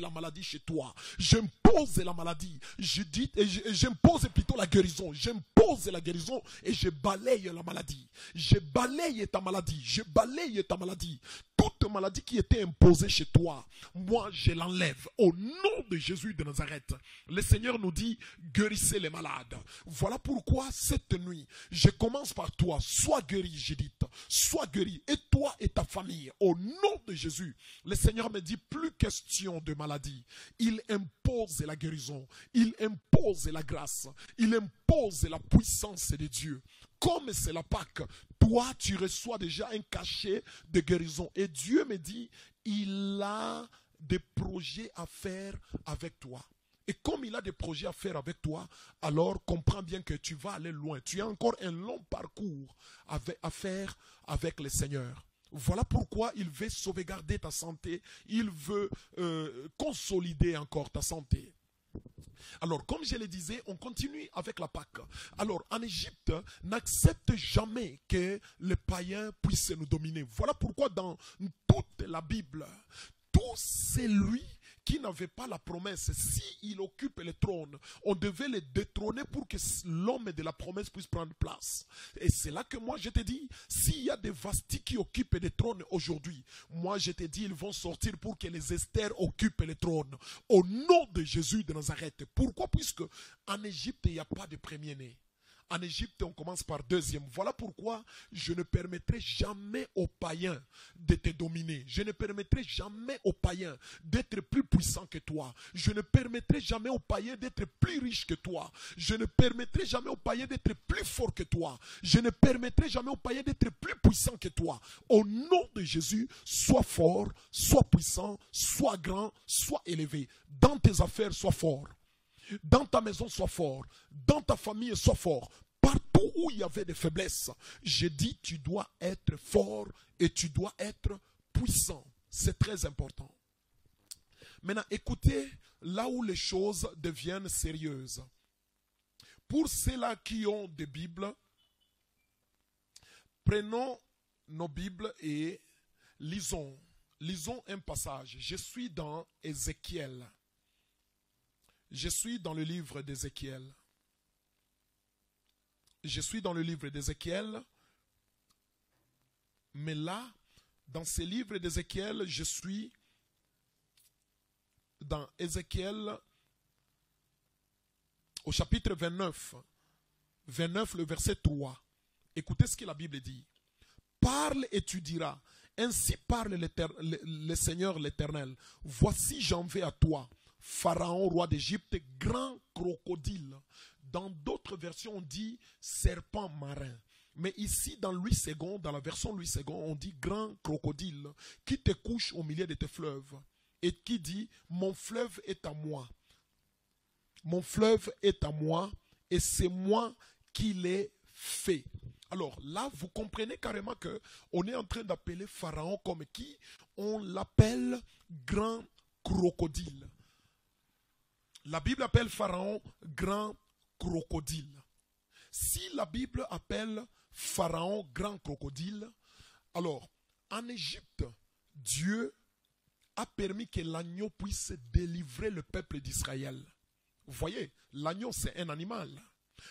C: la maladie chez toi. J'impose la maladie. Je dis, et j'impose plutôt la guérison. J'impose la guérison et je balaye la maladie. Je balaye ta maladie. Je balaye ta maladie. Toute maladie qui était imposée chez toi, moi je l'enlève. Au nom de Jésus de Nazareth, le Seigneur nous dit guérissez les malades. Voilà pourquoi cette nuit, je commence par toi. Sois guéri, Judith. Sois guéri. Et toi et ta famille. Au nom de Jésus, le Seigneur me dit plus question de maladie. Il impose la guérison. Il impose la grâce. Il impose la puissance de Dieu. Comme c'est la Pâque, toi tu reçois déjà un cachet de guérison. Et Dieu me dit, il a des projets à faire avec toi. Et comme il a des projets à faire avec toi, alors comprends bien que tu vas aller loin. Tu as encore un long parcours à faire avec le Seigneur. Voilà pourquoi il veut sauvegarder ta santé. Il veut euh, consolider encore ta santé. Alors, comme je le disais, on continue avec la Pâque. Alors, en Égypte, n'accepte jamais que les païens puissent nous dominer. Voilà pourquoi dans toute la Bible, tout celui qui n'avait pas la promesse, s'il occupe le trône, on devait le détrôner pour que l'homme de la promesse puisse prendre place. Et c'est là que moi je te dis, s'il y a des vastis qui occupent des trônes aujourd'hui, moi je te dis, ils vont sortir pour que les Esther occupent les trônes. Au nom de Jésus de Nazareth. Pourquoi? Puisque en Égypte, il n'y a pas de premier-né. En Égypte, on commence par deuxième. Voilà pourquoi je ne permettrai jamais aux païens de te dominer. Je ne permettrai jamais aux païens d'être plus puissants que toi. Je ne permettrai jamais aux païens d'être plus riches que toi. Je ne permettrai jamais aux païens d'être plus forts que toi. Je ne permettrai jamais aux païens d'être plus puissants que toi. Au nom de Jésus, sois fort, sois puissant, sois grand, sois élevé. Dans tes affaires, sois fort. Dans ta maison, sois fort. Dans ta famille, sois fort. Partout où il y avait des faiblesses, j'ai dit, tu dois être fort et tu dois être puissant. C'est très important. Maintenant, écoutez là où les choses deviennent sérieuses. Pour ceux-là qui ont des Bibles, prenons nos Bibles et lisons. Lisons un passage. Je suis dans Ézéchiel. Je suis dans le livre d'Ézéchiel. Je suis dans le livre d'Ézéchiel. Mais là, dans ce livre d'Ézéchiel, je suis dans Ézéchiel au chapitre 29. 29, le verset 3. Écoutez ce que la Bible dit. Parle et tu diras. Ainsi parle le Seigneur l'Éternel. Voici j'en vais à toi, Pharaon, roi d'Égypte, grand crocodile. Dans d'autres versions, on dit serpent marin. Mais ici, dans Louis II, dans la version Louis II, on dit grand crocodile qui te couche au milieu de tes fleuves et qui dit Mon fleuve est à moi. Mon fleuve est à moi et c'est moi qui l'ai fait. Alors là, vous comprenez carrément que on est en train d'appeler Pharaon comme qui? On l'appelle grand crocodile. La Bible appelle Pharaon grand crocodile. Si la Bible appelle Pharaon grand crocodile, alors en Égypte, Dieu a permis que l'agneau puisse délivrer le peuple d'Israël. Vous voyez, l'agneau c'est un animal.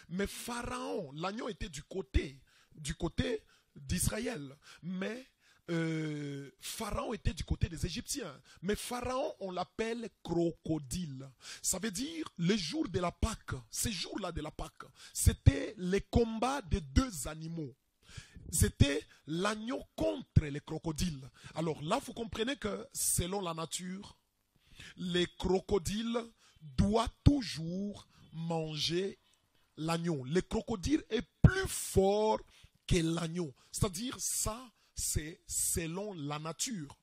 C: Mais Pharaon, l'agneau était du côté, du côté d'Israël. Mais euh, Pharaon était du côté des Égyptiens. Mais Pharaon, on l'appelle crocodile. Ça veut dire le jour de la Pâque, ces jours-là de la Pâque, c'était les combats des deux animaux. C'était l'agneau contre les crocodiles. Alors là, vous comprenez que selon la nature, les crocodiles doit toujours manger l'agneau. Le crocodile est plus fort que l'agneau. C'est-à-dire, ça, c'est selon la nature.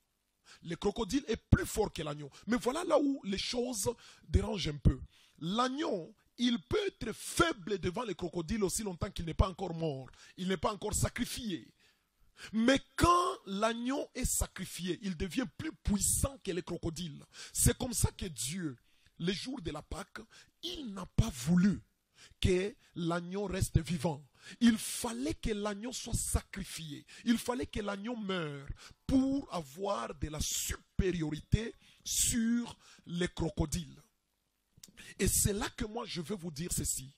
C: Le crocodile est plus fort que l'agneau. Mais voilà là où les choses dérangent un peu. L'agneau, il peut être faible devant le crocodile aussi longtemps qu'il n'est pas encore mort. Il n'est pas encore sacrifié. Mais quand l'agneau est sacrifié, il devient plus puissant que le crocodile. C'est comme ça que Dieu, les jours de la Pâque, il n'a pas voulu que l'agneau reste vivant. Il fallait que l'agneau soit sacrifié. Il fallait que l'agneau meure pour avoir de la supériorité sur les crocodiles. Et c'est là que moi je veux vous dire ceci.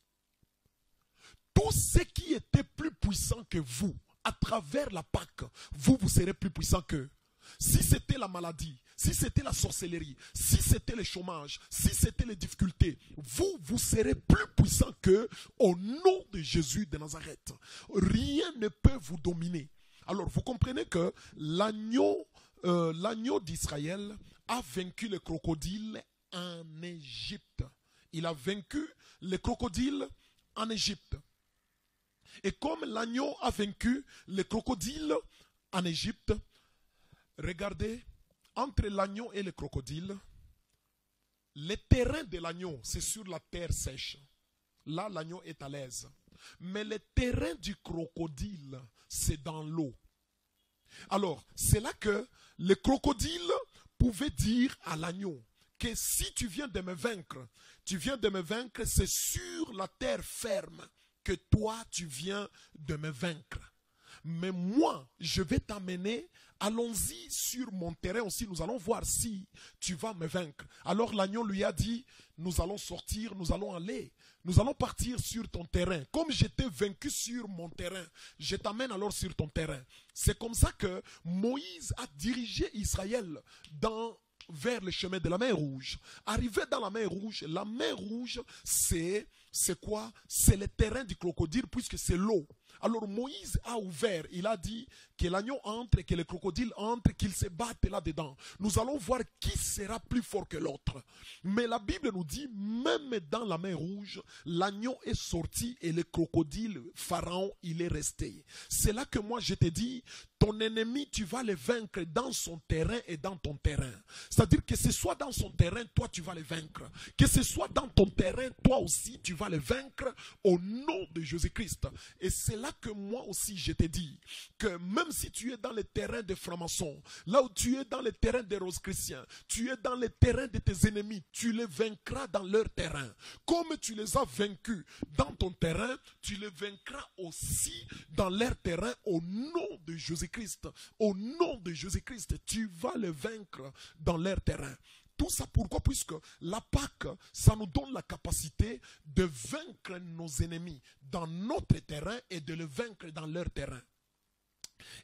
C: Tous ceux qui étaient plus puissants que vous, à travers la Pâque, vous, vous serez plus puissants qu'eux. Si c'était la maladie, si c'était la sorcellerie, si c'était le chômage, si c'était les difficultés, vous, vous serez plus puissants qu'eux au nom de Jésus de Nazareth. Rien ne peut vous dominer. Alors, vous comprenez que l'agneau, euh, l'agneau d'Israël a vaincu le crocodile en Égypte. Il a vaincu le crocodile en Égypte. Et comme l'agneau a vaincu le crocodile en Égypte, regardez, entre l'agneau et le crocodile, le terrain de l'agneau, c'est sur la terre sèche. Là, l'agneau est à l'aise. Mais le terrain du crocodile, c'est dans l'eau. Alors, c'est là que le crocodile pouvait dire à l'agneau que si tu viens de me vaincre, tu viens de me vaincre, c'est sur la terre ferme que toi, tu viens de me vaincre. Mais moi, je vais t'amener, allons-y sur mon terrain aussi, nous allons voir si tu vas me vaincre. Alors l'agneau lui a dit, nous allons sortir, nous allons aller, nous allons partir sur ton terrain. Comme j'étais vaincu sur mon terrain, je t'amène alors sur ton terrain. C'est comme ça que Moïse a dirigé Israël dans vers le chemin de la mer Rouge. Arrivé dans la mer Rouge, la mer Rouge, c'est c'est quoi? C'est le terrain du crocodile puisque c'est l'eau. Alors Moïse a ouvert, il a dit que l'agneau entre, que le crocodile entre, qu'il se batte là-dedans. Nous allons voir qui sera plus fort que l'autre. Mais la Bible nous dit, même dans la mer rouge, l'agneau est sorti et le crocodile, Pharaon, il est resté. C'est là que moi je te dis, ton ennemi, tu vas le vaincre dans son terrain et dans ton terrain. C'est-à-dire que ce soit dans son terrain, toi tu vas le vaincre. Que ce soit dans ton terrain, toi aussi tu vas le vaincre au nom de Jésus-Christ. Et c'est là que moi aussi je te dis que même si tu es dans les terrains des francs-maçons, là où tu es dans les terrains des roses chrétiens, tu es dans les terrains de tes ennemis, tu les vaincras dans leur terrain. Comme tu les as vaincus dans ton terrain, tu les vaincras aussi dans leur terrain au nom de Jésus-Christ. Au nom de Jésus-Christ, tu vas les vaincre dans leur terrain. Tout ça pourquoi? Puisque la Pâque, ça nous donne la capacité de vaincre nos ennemis dans notre terrain et de les vaincre dans leur terrain.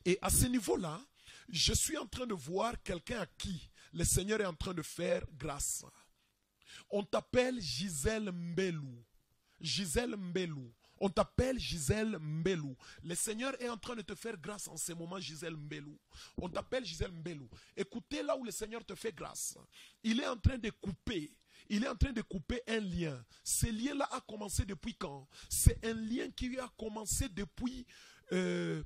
C: Et à ce niveau-là, je suis en train de voir quelqu'un à qui le Seigneur est en train de faire grâce. On t'appelle Gisèle Mbelou. Gisèle Mbelou. On t'appelle Gisèle Mbelou. Le Seigneur est en train de te faire grâce en ce moment, Gisèle Mbelou. On t'appelle Gisèle Mbelou. Écoutez là où le Seigneur te fait grâce. Il est en train de couper. Il est en train de couper un lien. Ce lien-là a commencé depuis quand? C'est un lien qui a commencé depuis euh,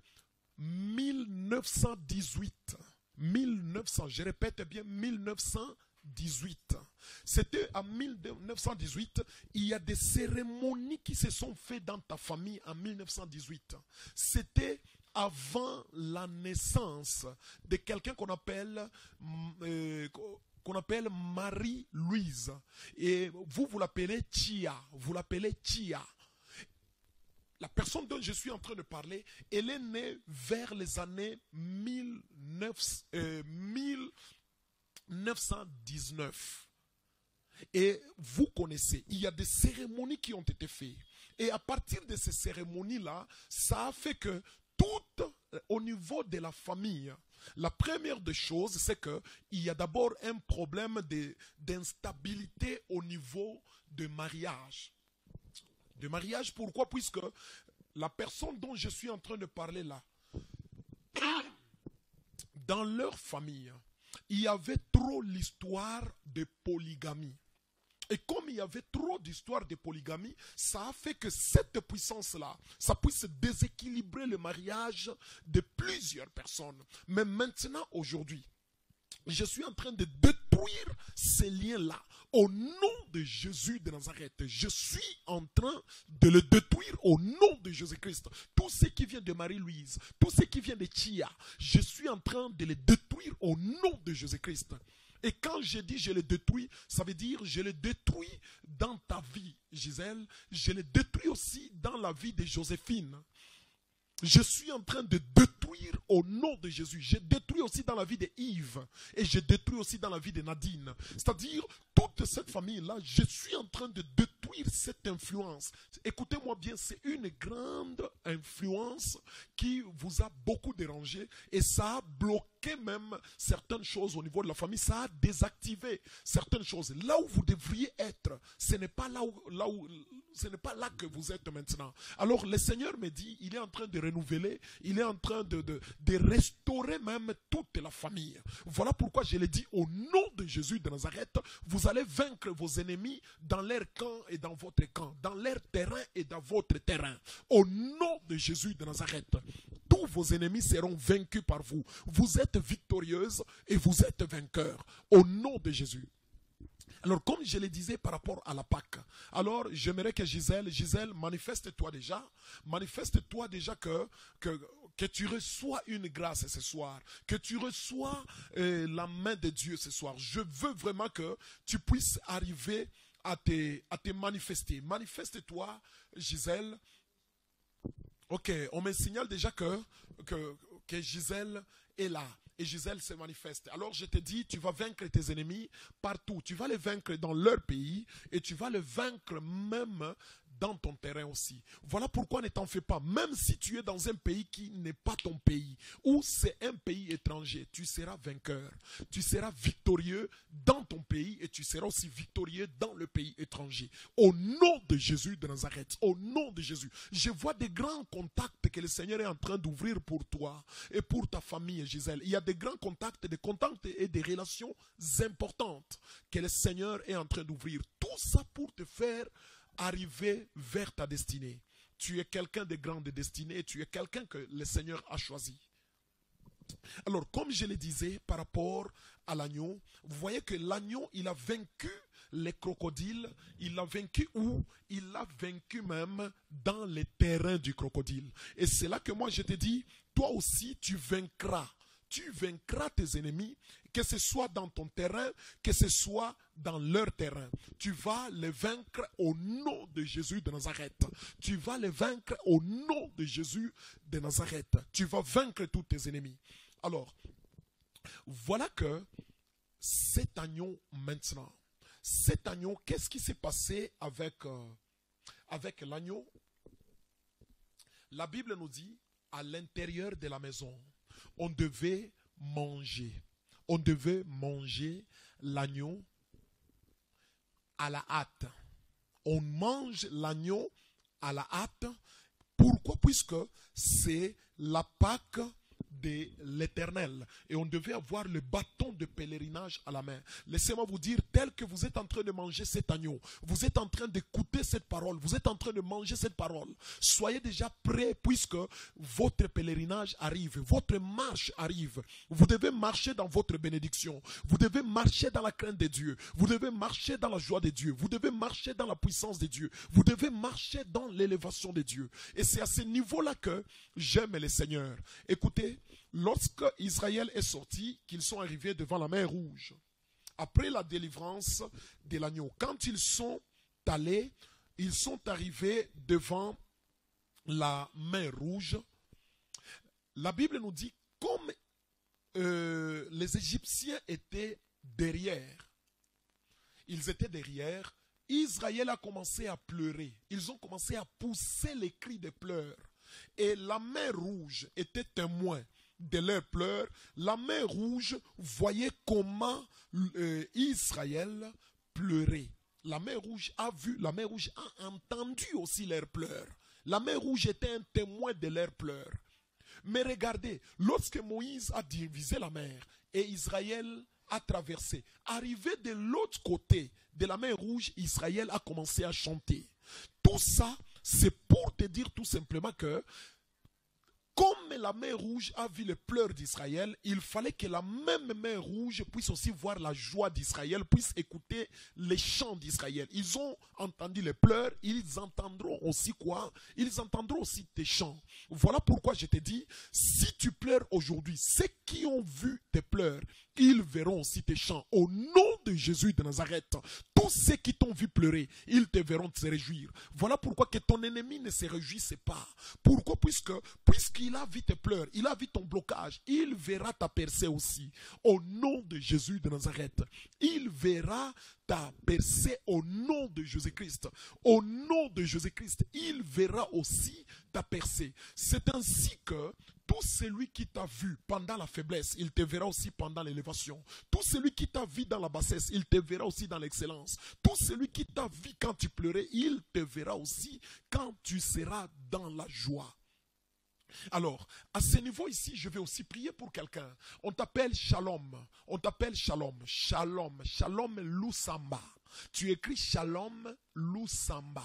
C: 1918. 1900, je répète bien 1918. C'était en 1918, il y a des cérémonies qui se sont faites dans ta famille en 1918. C'était avant la naissance de quelqu'un qu'on appelle euh, appelle Marie-Louise. Et vous, vous l'appelez Tia. Vous l'appelez Tia. La personne dont je suis en train de parler, elle est née vers les années 19, euh, 1919. Et vous connaissez, il y a des cérémonies qui ont été faites. Et à partir de ces cérémonies-là, ça a fait que tout au niveau de la famille, la première des choses, c'est qu'il y a d'abord un problème d'instabilité au niveau de mariage. De mariage, pourquoi? Puisque la personne dont je suis en train de parler là, dans leur famille, il y avait trop l'histoire de polygamie. Et comme il y avait trop d'histoires de polygamie, ça a fait que cette puissance-là, ça puisse déséquilibrer le mariage de plusieurs personnes. Mais maintenant, aujourd'hui, je suis en train de détruire ces liens-là. Au nom de Jésus de Nazareth, je suis en train de le détruire au nom de Jésus-Christ. Tout ce qui vient de Marie-Louise, tout ce qui vient de Chia, je suis en train de les détruire au nom de Jésus-Christ. Et quand je dis je le détruis, ça veut dire je le détruis dans ta vie, Gisèle. Je le détruis aussi dans la vie de Joséphine. Je suis en train de détruire au nom de Jésus. Je détruis aussi dans la vie de Yves. Et je détruis aussi dans la vie de Nadine. C'est-à-dire, toute cette famille-là, je suis en train de détruire cette influence. Écoutez-moi bien, c'est une grande influence qui vous a beaucoup dérangé. Et ça a bloqué même certaines choses au niveau de la famille. Ça a désactivé certaines choses. Là où vous devriez être, ce n'est pas là où, là où ce n'est pas là que vous êtes maintenant. Alors le Seigneur me dit, il est en train de renouveler, il est en train de, de, de restaurer même toute la famille. Voilà pourquoi je l'ai dit au nom de Jésus de Nazareth, vous allez vaincre vos ennemis dans leur camp et dans votre camp, dans leur terrain et dans votre terrain. Au nom de Jésus de Nazareth, tous vos ennemis seront vaincus par vous. Vous êtes victorieuse et vous êtes vainqueur. Au nom de Jésus. Alors, comme je le disais par rapport à la Pâque, alors j'aimerais que Gisèle, Gisèle, manifeste-toi déjà, manifeste-toi déjà que, que, que tu reçois une grâce ce soir, que tu reçois euh, la main de Dieu ce soir. Je veux vraiment que tu puisses arriver à te, manifester. Manifeste-toi, Gisèle. Ok, on me signale déjà que, que, que Gisèle est là et Gisèle se manifeste. Alors je te dis, tu vas vaincre tes ennemis partout. Tu vas les vaincre dans leur pays et tu vas les vaincre même dans ton terrain aussi. Voilà pourquoi ne t'en fais pas. Même si tu es dans un pays qui n'est pas ton pays, ou c'est un pays étranger, tu seras vainqueur. Tu seras victorieux dans ton pays et tu seras aussi victorieux dans le pays étranger. Au nom de Jésus de Nazareth, au nom de Jésus, je vois des grands contacts que le Seigneur est en train d'ouvrir pour toi et pour ta famille, Gisèle. Il y a des grands contacts, des contacts et des relations importantes que le Seigneur est en train d'ouvrir. Tout ça pour te faire arriver vers ta destinée. Tu es quelqu'un de grande destinée, tu es quelqu'un que le Seigneur a choisi. Alors, comme je le disais par rapport à l'agneau, vous voyez que l'agneau, il a vaincu les crocodiles, il l'a vaincu où? Il l'a vaincu même dans les terrains du crocodile. Et c'est là que moi je te dis, toi aussi tu vaincras. Tu vaincras tes ennemis, que ce soit dans ton terrain, que ce soit dans leur terrain. Tu vas les vaincre au nom de Jésus de Nazareth. Tu vas les vaincre au nom de Jésus de Nazareth. Tu vas vaincre tous tes ennemis. Alors, voilà que cet agneau maintenant, cet agneau, qu'est-ce qui s'est passé avec, euh, avec l'agneau? La Bible nous dit, à l'intérieur de la maison, on devait manger. On devait manger l'agneau à la hâte. On mange l'agneau à la hâte. Pourquoi? Puisque c'est la Pâque de l'éternel. Et on devait avoir le bâton de pèlerinage à la main. Laissez-moi vous dire, tel que vous êtes en train de manger cet agneau, vous êtes en train d'écouter cette parole, vous êtes en train de manger cette parole. Soyez déjà prêts puisque votre pèlerinage arrive, votre marche arrive. Vous devez marcher dans votre bénédiction. Vous devez marcher dans la crainte de Dieu. Vous devez marcher dans la joie de Dieu. Vous devez marcher dans la puissance de Dieu. Vous devez marcher dans l'élévation de Dieu. Et c'est à ce niveau-là que j'aime le Seigneur. Écoutez, lorsque Israël est sorti, qu'ils sont arrivés devant la mer Rouge, après la délivrance de l'agneau, quand ils sont allés, ils sont arrivés devant la mer Rouge, la Bible nous dit, comme euh, les Égyptiens étaient derrière, ils étaient derrière, Israël a commencé à pleurer. Ils ont commencé à pousser les cris de pleurs. Et la mer rouge était témoin de leurs pleurs. La mer rouge voyait comment euh, Israël pleurait. La mer rouge a vu, la mer rouge a entendu aussi leurs pleurs. La mer rouge était un témoin de leurs pleurs. Mais regardez, lorsque Moïse a divisé la mer et Israël à traverser. Arrivé de l'autre côté de la mer rouge, Israël a commencé à chanter. Tout ça, c'est pour te dire tout simplement que comme la mer rouge a vu les pleurs d'Israël, il fallait que la même mer rouge puisse aussi voir la joie d'Israël, puisse écouter les chants d'Israël. Ils ont entendu les pleurs, ils entendront aussi quoi? Ils entendront aussi tes chants. Voilà pourquoi je te dis, si tu pleures aujourd'hui, ceux qui ont vu tes pleurs, ils verront aussi tes chants. Au nom de Jésus de Nazareth, tous ceux qui t'ont vu pleurer, ils te verront se réjouir. Voilà pourquoi que ton ennemi ne se réjouisse pas. Pourquoi? Puisque puisqu'il a vu tes pleurs, il a vu ton blocage, il verra ta percée aussi. Au nom de Jésus de Nazareth, il verra ta percée au nom de Jésus-Christ. Au nom de Jésus-Christ, il verra aussi ta percée. C'est ainsi que tout celui qui t'a vu pendant la faiblesse, il te verra aussi pendant l'élévation. Tout celui qui t'a vu dans la bassesse, il te verra aussi dans l'excellence. Tout celui qui t'a vu quand tu pleurais, il te verra aussi quand tu seras dans la joie. Alors, à ce niveau ici, je vais aussi prier pour quelqu'un. On t'appelle Shalom. On t'appelle Shalom. Shalom. Shalom Lusamba. Tu écris Shalom Lusamba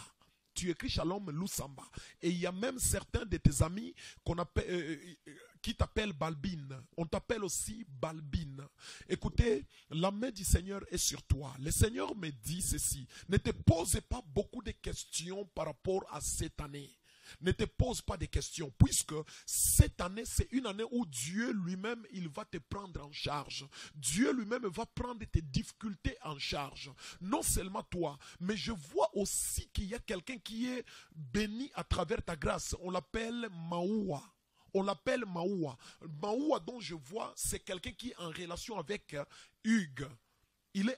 C: tu écris Shalom Lusamba. Et il y a même certains de tes amis qu'on appelle, euh, euh, qui t'appellent Balbine. On t'appelle aussi Balbine. Écoutez, la main du Seigneur est sur toi. Le Seigneur me dit ceci. Ne te pose pas beaucoup de questions par rapport à cette année. Ne te pose pas de questions, puisque cette année, c'est une année où Dieu lui-même, il va te prendre en charge. Dieu lui-même va prendre tes difficultés en charge. Non seulement toi, mais je vois aussi qu'il y a quelqu'un qui est béni à travers ta grâce. On l'appelle Maoua. On l'appelle Maoua. Maoua dont je vois, c'est quelqu'un qui est en relation avec Hugues. Il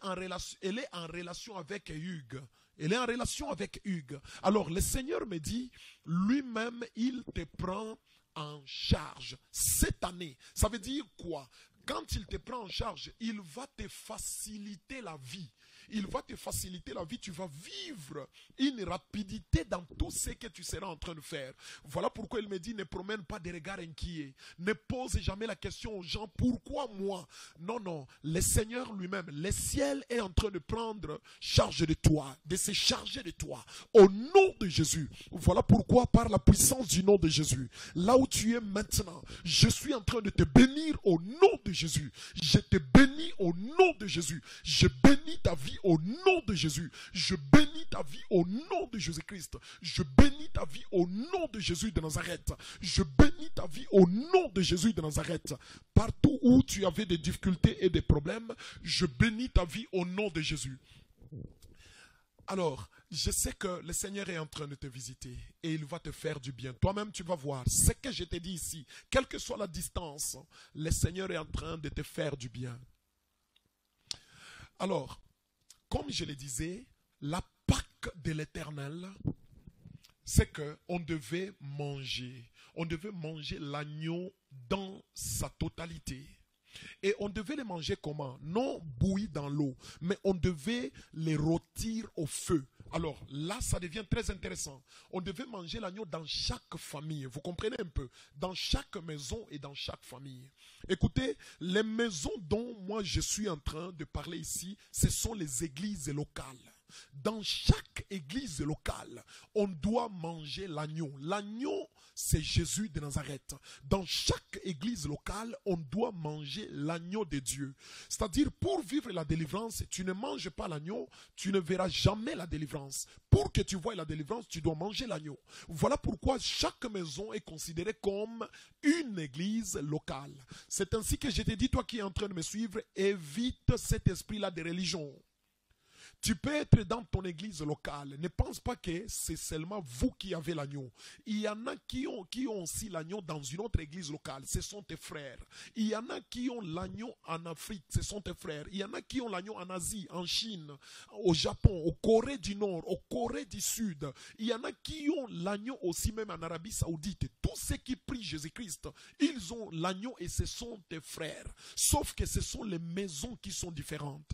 C: elle est en relation avec Hugues. Elle est en relation avec Hugues. Alors le Seigneur me dit, lui-même, il te prend en charge cette année. Ça veut dire quoi? Quand il te prend en charge, il va te faciliter la vie il va te faciliter la vie. Tu vas vivre une rapidité dans tout ce que tu seras en train de faire. Voilà pourquoi il me dit ne promène pas des regards inquiets. Ne pose jamais la question aux gens pourquoi moi? Non, non. Le Seigneur lui-même, le ciel est en train de prendre charge de toi, de se charger de toi. Au nom de Jésus. Voilà pourquoi par la puissance du nom de Jésus, là où tu es maintenant, je suis en train de te bénir au nom de Jésus. Je te bénis au nom de Jésus. Je bénis ta vie au nom de Jésus. Je bénis ta vie au nom de Jésus-Christ. Je bénis ta vie au nom de Jésus de Nazareth. Je bénis ta vie au nom de Jésus de Nazareth. Partout où tu avais des difficultés et des problèmes, je bénis ta vie au nom de Jésus. Alors, je sais que le Seigneur est en train de te visiter et il va te faire du bien. Toi-même, tu vas voir. Ce que je t'ai dit ici, quelle que soit la distance, le Seigneur est en train de te faire du bien. Alors, comme je le disais, la Pâque de l'Éternel, c'est qu'on devait manger. On devait manger l'agneau dans sa totalité. Et on devait les manger comment? Non bouillis dans l'eau, mais on devait les rôtir au feu. Alors là, ça devient très intéressant. On devait manger l'agneau dans chaque famille. Vous comprenez un peu? Dans chaque maison et dans chaque famille. Écoutez, les maisons dont moi je suis en train de parler ici, ce sont les églises locales. Dans chaque église locale, on doit manger l'agneau. L'agneau, c'est Jésus de Nazareth. Dans chaque église locale, on doit manger l'agneau de Dieu. C'est-à-dire, pour vivre la délivrance, tu ne manges pas l'agneau, tu ne verras jamais la délivrance. Pour que tu vois la délivrance, tu dois manger l'agneau. Voilà pourquoi chaque maison est considérée comme une église locale. C'est ainsi que je t'ai dit, toi qui es en train de me suivre, évite cet esprit-là de religion. Tu peux être dans ton église locale. Ne pense pas que c'est seulement vous qui avez l'agneau. Il y en a qui ont, aussi l'agneau dans une autre église locale. Ce sont tes frères. Il y en a qui ont l'agneau en Afrique. Ce sont tes frères. Il y en a qui ont l'agneau en Asie, en Chine, au Japon, au Corée du Nord, au Corée du Sud. Il y en a qui ont l'agneau aussi même en Arabie Saoudite. Tous ceux qui prient Jésus-Christ, ils ont l'agneau et ce sont tes frères. Sauf que ce sont les maisons qui sont différentes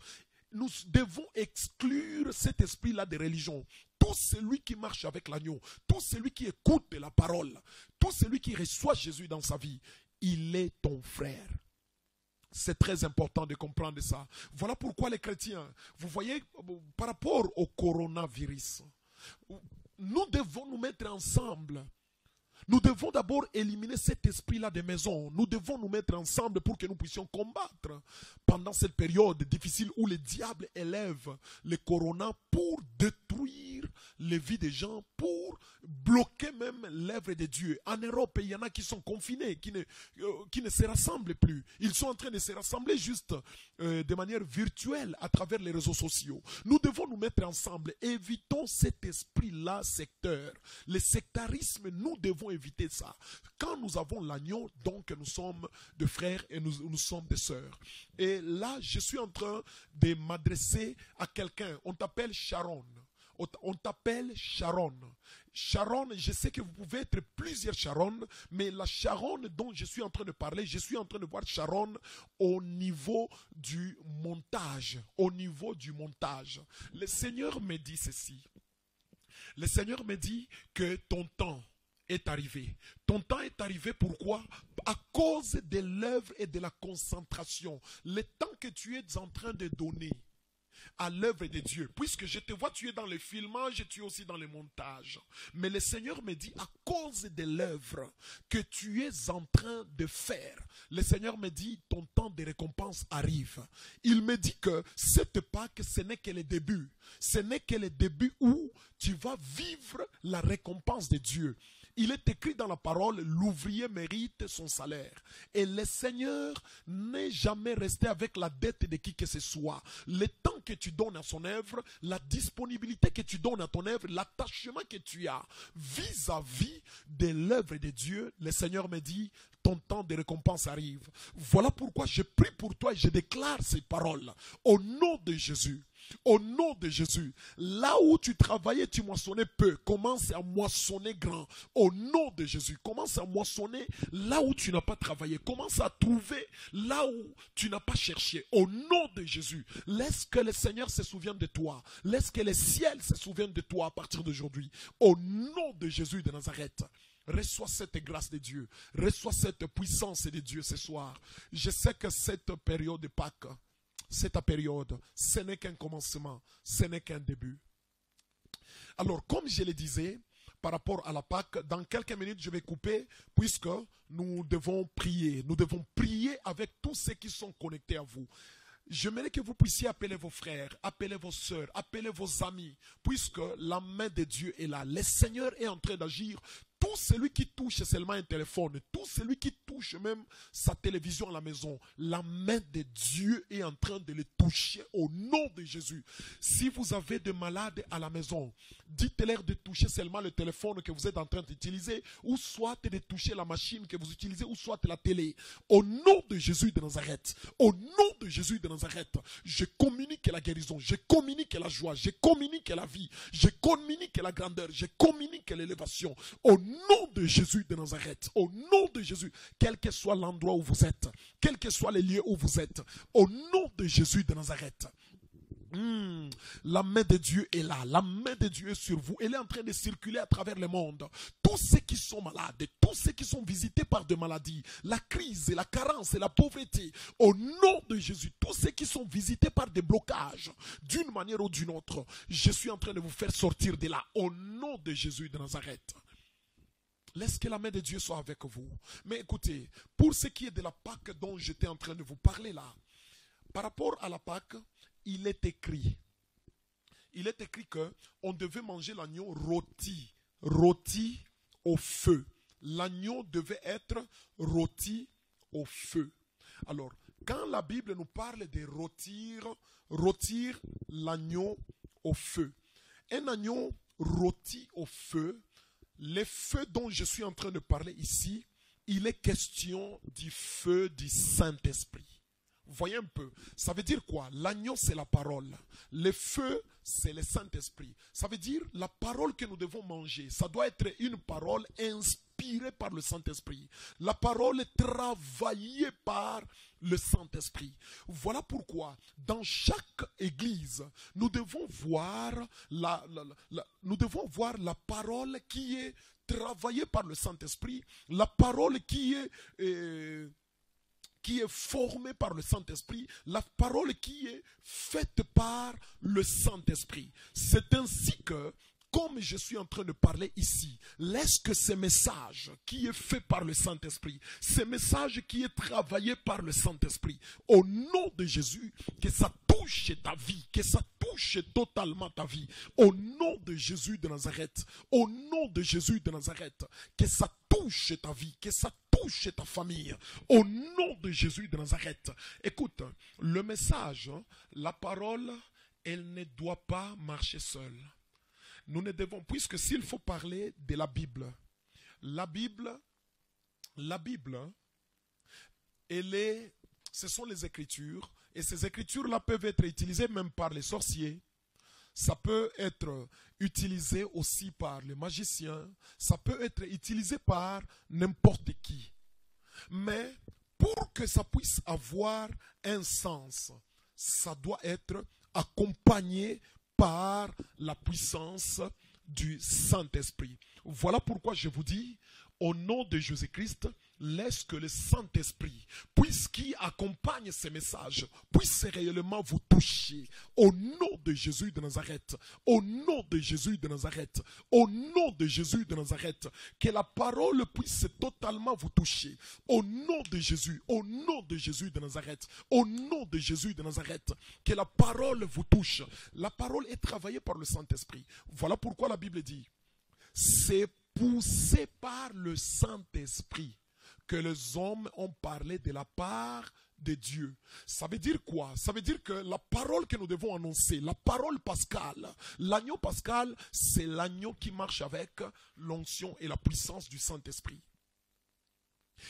C: nous devons exclure cet esprit-là de religion. Tout celui qui marche avec l'agneau, tout celui qui écoute la parole, tout celui qui reçoit Jésus dans sa vie, il est ton frère. C'est très important de comprendre ça. Voilà pourquoi les chrétiens, vous voyez, par rapport au coronavirus, nous devons nous mettre ensemble. Nous devons d'abord éliminer cet esprit-là des maisons. Nous devons nous mettre ensemble pour que nous puissions combattre pendant cette période difficile où le diable élève le corona pour détruire les vies des gens, pour bloquer même l'œuvre de Dieu. En Europe, il y en a qui sont confinés, qui ne, euh, qui ne se rassemblent plus. Ils sont en train de se rassembler juste euh, de manière virtuelle à travers les réseaux sociaux. Nous devons nous mettre ensemble. Évitons cet esprit-là secteur. Le sectarisme, nous devons éviter ça. Quand nous avons l'agneau, donc nous sommes des frères et nous, nous sommes des sœurs. Et là, je suis en train de m'adresser à quelqu'un. On t'appelle Sharon. On t'appelle Sharon. Sharon, je sais que vous pouvez être plusieurs Sharon, mais la Sharon dont je suis en train de parler, je suis en train de voir Sharon au niveau du montage. Au niveau du montage. Le Seigneur me dit ceci. Le Seigneur me dit que ton temps est arrivé. Ton temps est arrivé pourquoi? À cause de l'œuvre et de la concentration. Le temps que tu es en train de donner à l'œuvre de Dieu. Puisque je te vois, tu es dans le filmage, tu es aussi dans le montage. Mais le Seigneur me dit, à cause de l'œuvre que tu es en train de faire, le Seigneur me dit, ton temps de récompense arrive. Il me dit que cette Pâque, ce n'est que le début. Ce n'est que le début où tu vas vivre la récompense de Dieu. Il est écrit dans la parole, l'ouvrier mérite son salaire. Et le Seigneur n'est jamais resté avec la dette de qui que ce soit. Le temps que tu donnes à son œuvre, la disponibilité que tu donnes à ton œuvre, l'attachement que tu as vis-à-vis de l'œuvre de Dieu, le Seigneur me dit, ton temps de récompense arrive. Voilà pourquoi je prie pour toi et je déclare ces paroles au nom de Jésus. Au nom de Jésus, là où tu travaillais, tu moissonnais peu, commence à moissonner grand. Au nom de Jésus, commence à moissonner là où tu n'as pas travaillé. Commence à trouver là où tu n'as pas cherché. Au nom de Jésus, laisse que le Seigneur se souvienne de toi. Laisse que le ciel se souvienne de toi à partir d'aujourd'hui. Au nom de Jésus de Nazareth. Reçois cette grâce de Dieu. Reçois cette puissance de Dieu ce soir. Je sais que cette période de Pâques, cette période, ce n'est qu'un commencement, ce n'est qu'un début. Alors, comme je le disais, par rapport à la Pâque, dans quelques minutes, je vais couper, puisque nous devons prier. Nous devons prier avec tous ceux qui sont connectés à vous. J'aimerais que vous puissiez appeler vos frères, appeler vos soeurs, appeler vos amis, puisque la main de Dieu est là. Le Seigneur est en train d'agir. Tout celui qui touche seulement un téléphone, tout celui qui touche même sa télévision à la maison, la main de Dieu est en train de le toucher au nom de Jésus. Si vous avez des malades à la maison, dites-leur de toucher seulement le téléphone que vous êtes en train d'utiliser, ou soit de toucher la machine que vous utilisez, ou soit la télé. Au nom de Jésus de Nazareth, au nom de Jésus de Nazareth, je communique la guérison, je communique la joie, je communique la vie, je communique la grandeur, je communique l'élévation. Au nom de Jésus de Nazareth, au nom de Jésus, quel que soit l'endroit où vous êtes, quel que soit les lieux où vous êtes, au nom de Jésus de Nazareth. Hmm, la main de Dieu est là, la main de Dieu est sur vous, elle est en train de circuler à travers le monde. Tous ceux qui sont malades, tous ceux qui sont visités par des maladies, la crise, la carence et la pauvreté, au nom de Jésus, tous ceux qui sont visités par des blocages, d'une manière ou d'une autre, je suis en train de vous faire sortir de là, au nom de Jésus de Nazareth. Laisse que la main de Dieu soit avec vous. Mais écoutez, pour ce qui est de la Pâque dont j'étais en train de vous parler là, par rapport à la Pâque, il est écrit, il est écrit que on devait manger l'agneau rôti, rôti au feu. L'agneau devait être rôti au feu. Alors, quand la Bible nous parle de rôtir, rôtir l'agneau au feu. Un agneau rôti au feu, le feu dont je suis en train de parler ici, il est question du feu du Saint-Esprit. Voyez un peu. Ça veut dire quoi? L'agneau, c'est la parole. Le feu, c'est le Saint-Esprit. Ça veut dire la parole que nous devons manger. Ça doit être une parole inspirée par le Saint-Esprit. La parole travaillée par le Saint-Esprit. Voilà pourquoi, dans chaque église, nous devons voir la- nous devons voir la parole qui est travaillée par le Saint-Esprit, la parole qui est... euh, qui est formée par le Saint-Esprit, la parole qui est faite par le Saint-Esprit. C'est ainsi que comme je suis en train de parler ici, laisse que ces messages qui est fait par le Saint-Esprit, ces messages qui est travaillé par le Saint-Esprit, au nom de Jésus, que ça touche ta vie, que ça touche totalement ta vie, au nom de Jésus de Nazareth, au nom de Jésus de Nazareth, que ça touche ta vie, que ça touche ta famille, au nom de Jésus de Nazareth. Écoute, le message, la parole, elle ne doit pas marcher seule nous ne devons, puisque s'il faut parler de la Bible, la Bible, la Bible, elle est, ce sont les Écritures, et ces Écritures-là peuvent être utilisées même par les sorciers. Ça peut être utilisé aussi par les magiciens. Ça peut être utilisé par n'importe qui. Mais pour que ça puisse avoir un sens, ça doit être accompagné par la puissance du Saint-Esprit. Voilà pourquoi je vous dis, au nom de Jésus-Christ, laisse que le Saint-Esprit, puisqu'il accompagne ces messages, puisse réellement vous toucher. Au nom de Jésus de Nazareth, au nom de Jésus de Nazareth, au nom de Jésus de Nazareth, que la parole puisse totalement vous toucher. Au nom de Jésus, au nom de Jésus de Nazareth, au nom de Jésus de Nazareth, que la parole vous touche. La parole est travaillée par le Saint-Esprit. Voilà pourquoi la Bible dit, c'est poussé par le Saint-Esprit que les hommes ont parlé de la part de Dieu. Ça veut dire quoi? Ça veut dire que la parole que nous devons annoncer, la parole pascale, l'agneau pascal, c'est l'agneau qui marche avec l'onction et la puissance du Saint-Esprit.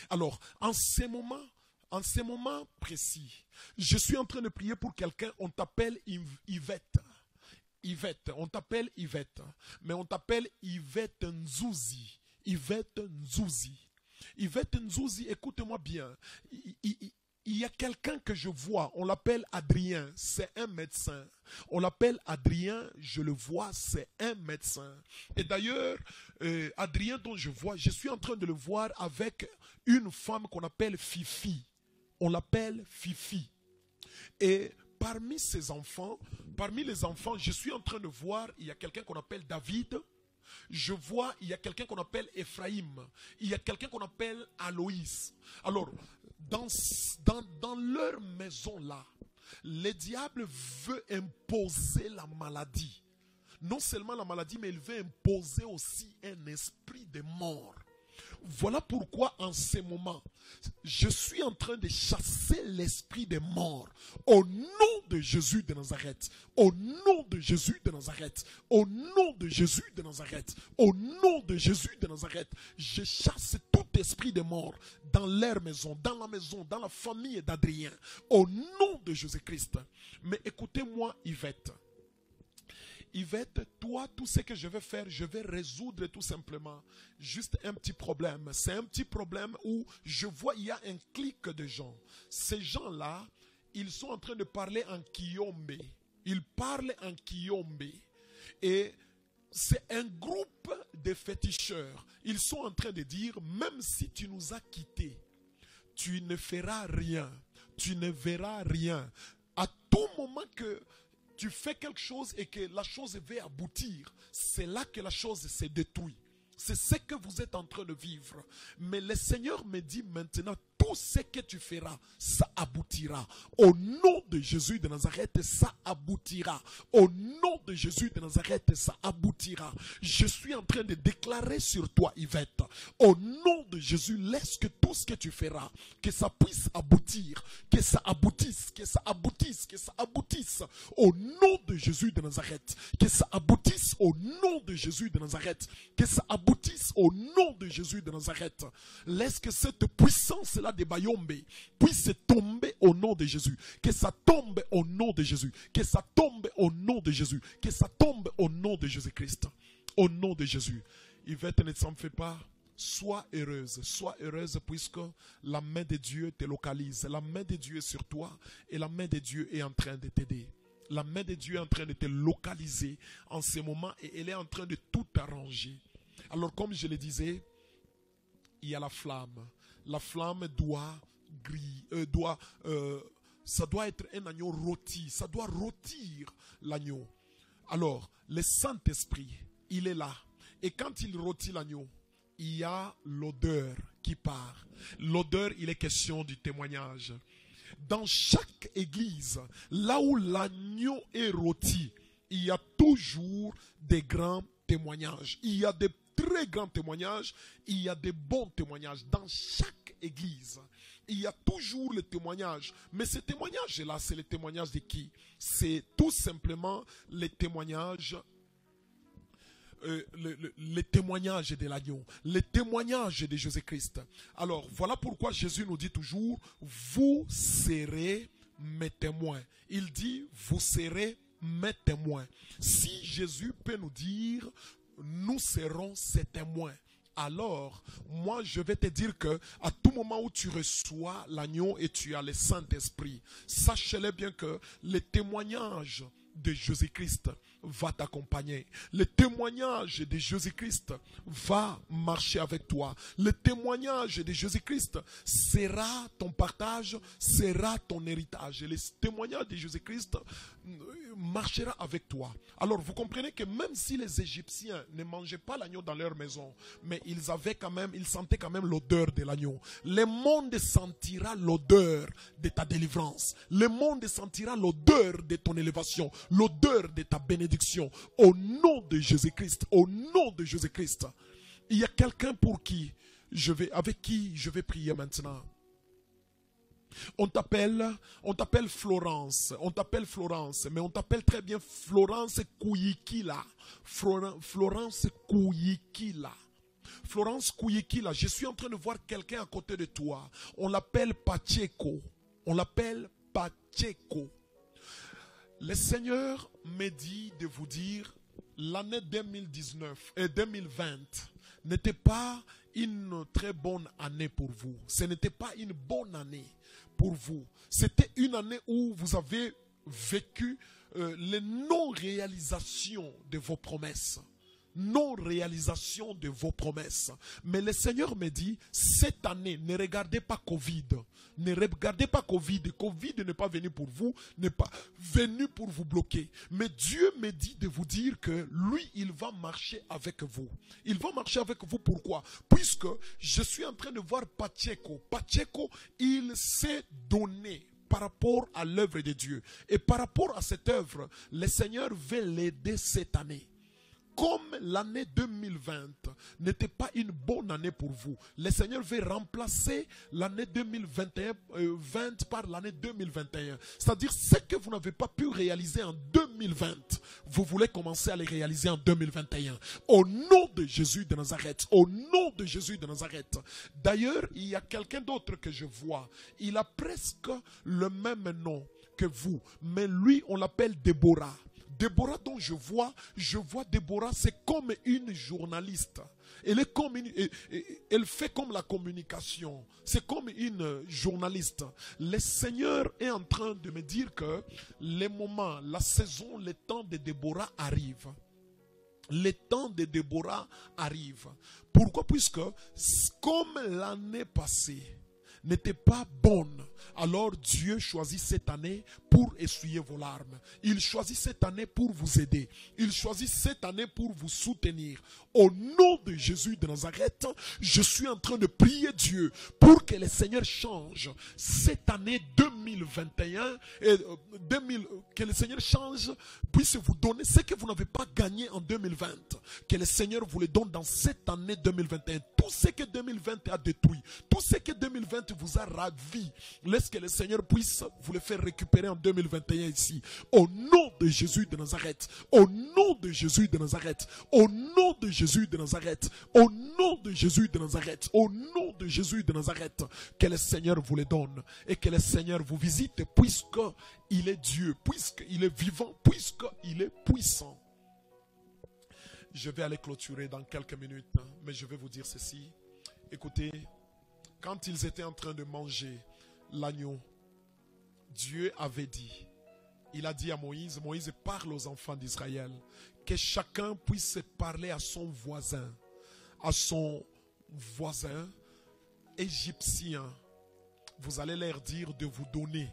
C: Alors, en ces moments, en ces moments précis, je suis en train de prier pour quelqu'un, on t'appelle Yvette. Yvette, on t'appelle Yvette, mais on t'appelle Yvette Nzouzi. Yvette Nzouzi. Yvette Nzouzi, écoute-moi bien. Il, y a quelqu'un que je vois, on l'appelle Adrien, c'est un médecin. On l'appelle Adrien, je le vois, c'est un médecin. Et d'ailleurs, euh, Adrien dont je vois, je suis en train de le voir avec une femme qu'on appelle Fifi. On l'appelle Fifi. Et parmi ses enfants, parmi les enfants, je suis en train de voir, il y a quelqu'un qu'on appelle David. Je vois, il y a quelqu'un qu'on appelle Ephraim. Il y a quelqu'un qu'on appelle Aloïs. Alors, dans, dans, dans leur maison-là, le diable veut imposer la maladie. Non seulement la maladie, mais il veut imposer aussi un esprit de mort. Voilà pourquoi en ce moment, je suis en train de chasser l'esprit des morts au nom de Jésus de Nazareth. Au nom de Jésus de Nazareth. Au nom de Jésus de Nazareth. Au nom de Jésus de Nazareth. Je chasse tout esprit de mort dans leur maison, dans la maison, dans la famille d'Adrien. Au nom de Jésus-Christ. Mais écoutez-moi, Yvette. Yvette, toi, tout ce que je vais faire, je vais résoudre tout simplement juste un petit problème. C'est un petit problème où je vois, il y a un clic de gens. Ces gens-là, ils sont en train de parler en Kiyombe. Ils parlent en Kiyombe. Et c'est un groupe de féticheurs. Ils sont en train de dire, même si tu nous as quittés, tu ne feras rien. Tu ne verras rien. À tout moment que tu fais quelque chose et que la chose va aboutir, c'est là que la chose se détruit. C'est ce que vous êtes en train de vivre. Mais le Seigneur me dit maintenant, tout ce que tu feras, ça aboutira. Au nom de Jésus de Nazareth, ça aboutira. Au nom de Jésus de Nazareth, ça aboutira. Je suis en train de déclarer sur toi, Yvette, au nom de Jésus, laisse que tout ce que tu feras, que ça puisse aboutir, que ça aboutisse, que ça aboutisse, que ça aboutisse. Au nom de Jésus de Nazareth, que ça aboutisse au nom de Jésus de Nazareth, que ça aboutisse au nom de Jésus de Nazareth. Laisse que cette puissance-là de Bayombe puisse tomber au nom de Jésus. Que ça tombe au nom de Jésus. Que ça tombe au nom de Jésus. Que ça tombe au nom de Jésus-Christ. Au nom de Jésus. Yvette ne s'en fait pas. Sois heureuse, sois heureuse puisque la main de Dieu te localise. La main de Dieu est sur toi et la main de Dieu est en train de t'aider. La main de Dieu est en train de te localiser en ce moment et elle est en train de tout arranger. Alors comme je le disais, il y a la flamme la flamme doit, gris, euh, doit, euh, ça doit être un agneau rôti, ça doit rôtir l'agneau. Alors, le Saint-Esprit, il est là. Et quand il rôtit l'agneau, il y a l'odeur qui part. L'odeur, il est question du témoignage. Dans chaque église, là où l'agneau est rôti, il y a toujours des grands témoignages. Il y a des très grands témoignages, il y a des bons témoignages dans chaque église. Il y a toujours le témoignage. Mais ces témoignages-là, c'est les témoignages de qui? C'est tout simplement les témoignages euh, le, le- les témoignages de l'agneau, les témoignages de Jésus-Christ. Alors, voilà pourquoi Jésus nous dit toujours, vous serez mes témoins. Il dit, vous serez mes témoins. Si Jésus peut nous dire, nous serons ses témoins. Alors, moi, je vais te dire que à tout moment où tu reçois l'agneau et tu as le Saint-Esprit, sachez-le bien que les témoignages de Jésus-Christ va t'accompagner. Le témoignage de Jésus-Christ va marcher avec toi. Le témoignage de Jésus-Christ sera ton partage, sera ton héritage. Et le témoignage de Jésus-Christ euh, marchera avec toi. Alors vous comprenez que même si les Égyptiens ne mangeaient pas l'agneau dans leur maison, mais ils avaient quand même, ils sentaient quand même l'odeur de l'agneau. Le monde sentira l'odeur de ta délivrance. Le monde sentira l'odeur de ton élévation, l'odeur de ta bénédiction. Au nom de Jésus-Christ, au nom de Jésus-Christ. Il y a quelqu'un pour qui je vais, avec qui je vais prier maintenant. On t'appelle, on t'appelle Florence, on t'appelle Florence, mais on t'appelle très bien Florence Kouyikila. Florence Kouyikila. Florence Kouyikila, je suis en train de voir quelqu'un à côté de toi. On l'appelle Pacheco. On l'appelle Pacheco. Le Seigneur me de vous dire, l'année 2019 et 2020 n'était pas une très bonne année pour vous. Ce n'était pas une bonne année pour vous. C'était une année où vous avez vécu euh, les non-réalisations de vos promesses non-réalisation de vos promesses. Mais le Seigneur me dit, cette année, ne regardez pas Covid. Ne regardez pas Covid. Covid n'est pas venu pour vous, n'est pas venu pour vous bloquer. Mais Dieu me dit de vous dire que lui, il va marcher avec vous. Il va marcher avec vous pourquoi? Puisque je suis en train de voir Pacheco. Pacheco, il s'est donné par rapport à l'œuvre de Dieu. Et par rapport à cette œuvre, le Seigneur veut l'aider cette année comme l'année 2020 n'était pas une bonne année pour vous, le Seigneur veut remplacer l'année 2021 euh, 20 par l'année 2021. C'est-à-dire ce que vous n'avez pas pu réaliser en 2020, vous voulez commencer à les réaliser en 2021. Au nom de Jésus de Nazareth, au nom de Jésus de Nazareth. D'ailleurs, il y a quelqu'un d'autre que je vois. Il a presque le même nom que vous, mais lui, on l'appelle Déborah. Déborah dont je vois, je vois Déborah, c'est comme une journaliste. Elle est comme elle fait comme la communication. C'est comme une journaliste. Le Seigneur est en train de me dire que les moments, la saison, le temps de Déborah arrive. Le temps de Déborah arrive. Pourquoi? Puisque comme l'année passée n'était pas bonne, alors Dieu choisit cette année pour essuyer vos larmes. Il choisit cette année pour vous aider. Il choisit cette année pour vous soutenir. Au nom de Jésus de Nazareth, je suis en train de prier Dieu pour que le Seigneur change cette année 2021 et euh, 2000, que le Seigneur change, puisse vous donner ce que vous n'avez pas gagné en 2020. Que le Seigneur vous le donne dans cette année 2021. Tout ce que 2020 a détruit, tout ce que 2020 vous a ravi, laisse que le Seigneur puisse vous le faire récupérer en 2021 ici. Au nom de Jésus de Nazareth. Au nom de Jésus de Nazareth. Au nom de Jésus de Nazareth. Au nom de Jésus de Nazareth. Au nom de Jésus de Nazareth. Que le Seigneur vous le donne et que le Seigneur vous visite puisque il est Dieu, puisqu'il est vivant, puisqu'il est puissant. Je vais aller clôturer dans quelques minutes, hein, mais je vais vous dire ceci. Écoutez, quand ils étaient en train de manger l'agneau, Dieu avait dit, il a dit à Moïse, Moïse parle aux enfants d'Israël, que chacun puisse parler à son voisin, à son voisin égyptien, vous allez leur dire de vous donner,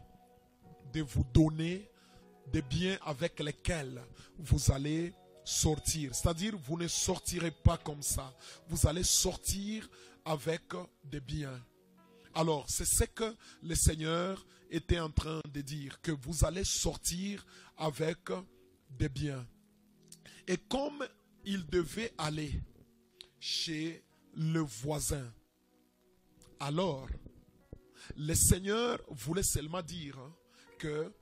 C: de vous donner des biens avec lesquels vous allez sortir. C'est-à-dire, vous ne sortirez pas comme ça. Vous allez sortir avec des biens. Alors, c'est ce que le Seigneur était en train de dire, que vous allez sortir avec des biens. Et comme il devait aller chez le voisin, alors le Seigneur voulait seulement dire que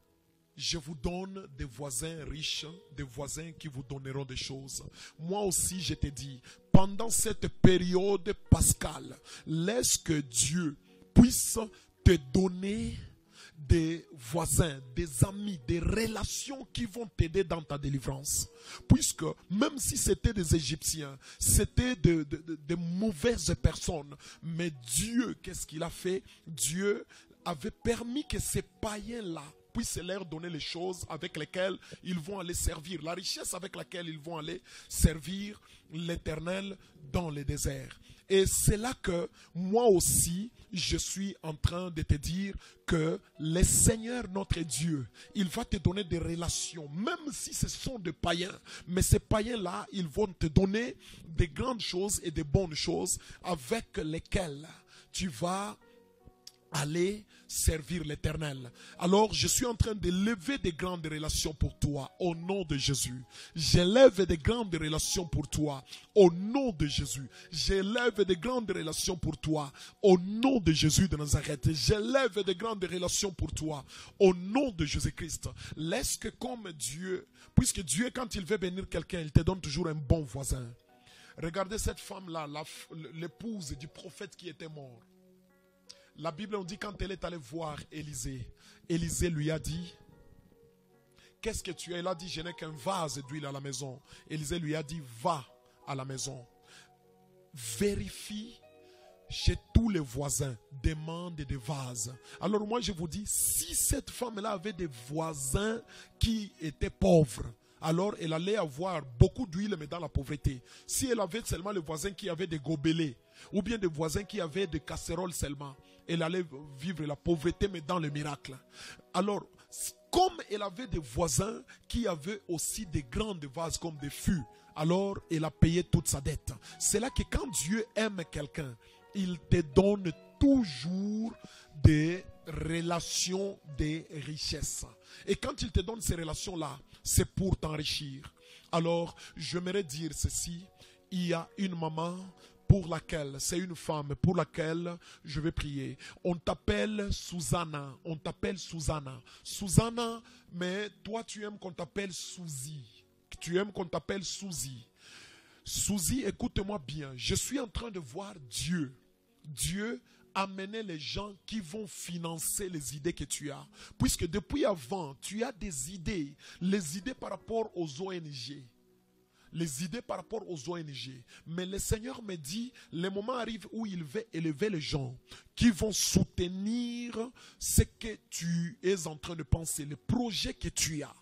C: je vous donne des voisins riches, des voisins qui vous donneront des choses. Moi aussi, je te dis, pendant cette période pascale, laisse que Dieu puisse te donner des voisins, des amis, des relations qui vont t'aider dans ta délivrance. Puisque même si c'était des Égyptiens, c'était de, de- de- de mauvaises personnes, mais Dieu, qu'est-ce qu'il a fait? Dieu avait permis que ces païens-là puissent leur donner les choses avec lesquelles ils vont aller servir, la richesse avec laquelle ils vont aller servir l'Éternel dans le désert. Et c'est là que moi aussi, je suis en train de te dire que le Seigneur notre Dieu, il va te donner des relations, même si ce sont des païens. Mais ces païens-là, ils vont te donner des grandes choses et des bonnes choses avec lesquelles tu vas aller servir l'éternel. Alors, je suis en train de lever des grandes relations pour toi au nom de Jésus. J'élève des grandes relations pour toi au nom de Jésus. J'élève des grandes relations pour toi au nom de Jésus de Nazareth. J'élève des grandes relations pour toi au nom de Jésus-Christ. Laisse que comme Dieu, puisque Dieu, quand il veut bénir quelqu'un, il te donne toujours un bon voisin. Regardez cette femme-là, l'épouse du prophète qui était mort. La Bible on dit quand elle est allée voir Élisée, Élisée lui a dit, qu'est-ce que tu as Elle a dit, je n'ai qu'un vase d'huile à la maison. Élisée lui a dit, va à la maison. Vérifie chez tous les voisins, demande des vases. Alors moi je vous dis, si cette femme-là avait des voisins qui étaient pauvres, alors elle allait avoir beaucoup d'huile, mais dans la pauvreté. Si elle avait seulement les voisins qui avaient des gobelets, ou bien des voisins qui avaient des casseroles seulement, elle allait vivre la pauvreté, mais dans le miracle. Alors, comme elle avait des voisins qui avaient aussi des grandes vases comme des fûts, alors elle a payé toute sa dette. C'est là que quand Dieu aime quelqu'un, il te donne toujours des relations de richesse. Et quand il te donne ces relations-là, c'est pour t'enrichir. Alors, j'aimerais dire ceci. Il y a une maman pour laquelle, c'est une femme pour laquelle je vais prier. On t'appelle Susanna. On t'appelle Susanna. Susanna, mais toi tu aimes qu'on t'appelle Suzy. Tu aimes qu'on t'appelle Suzy. Suzy, écoute-moi bien. Je suis en train de voir Dieu. Dieu amener les gens qui vont financer les idées que tu as. Puisque depuis avant, tu as des idées. Les idées par rapport aux ONG les idées par rapport aux ONG. Mais le Seigneur me dit, le moment arrive où il va élever les gens qui vont soutenir ce que tu es en train de penser, le projet que tu as.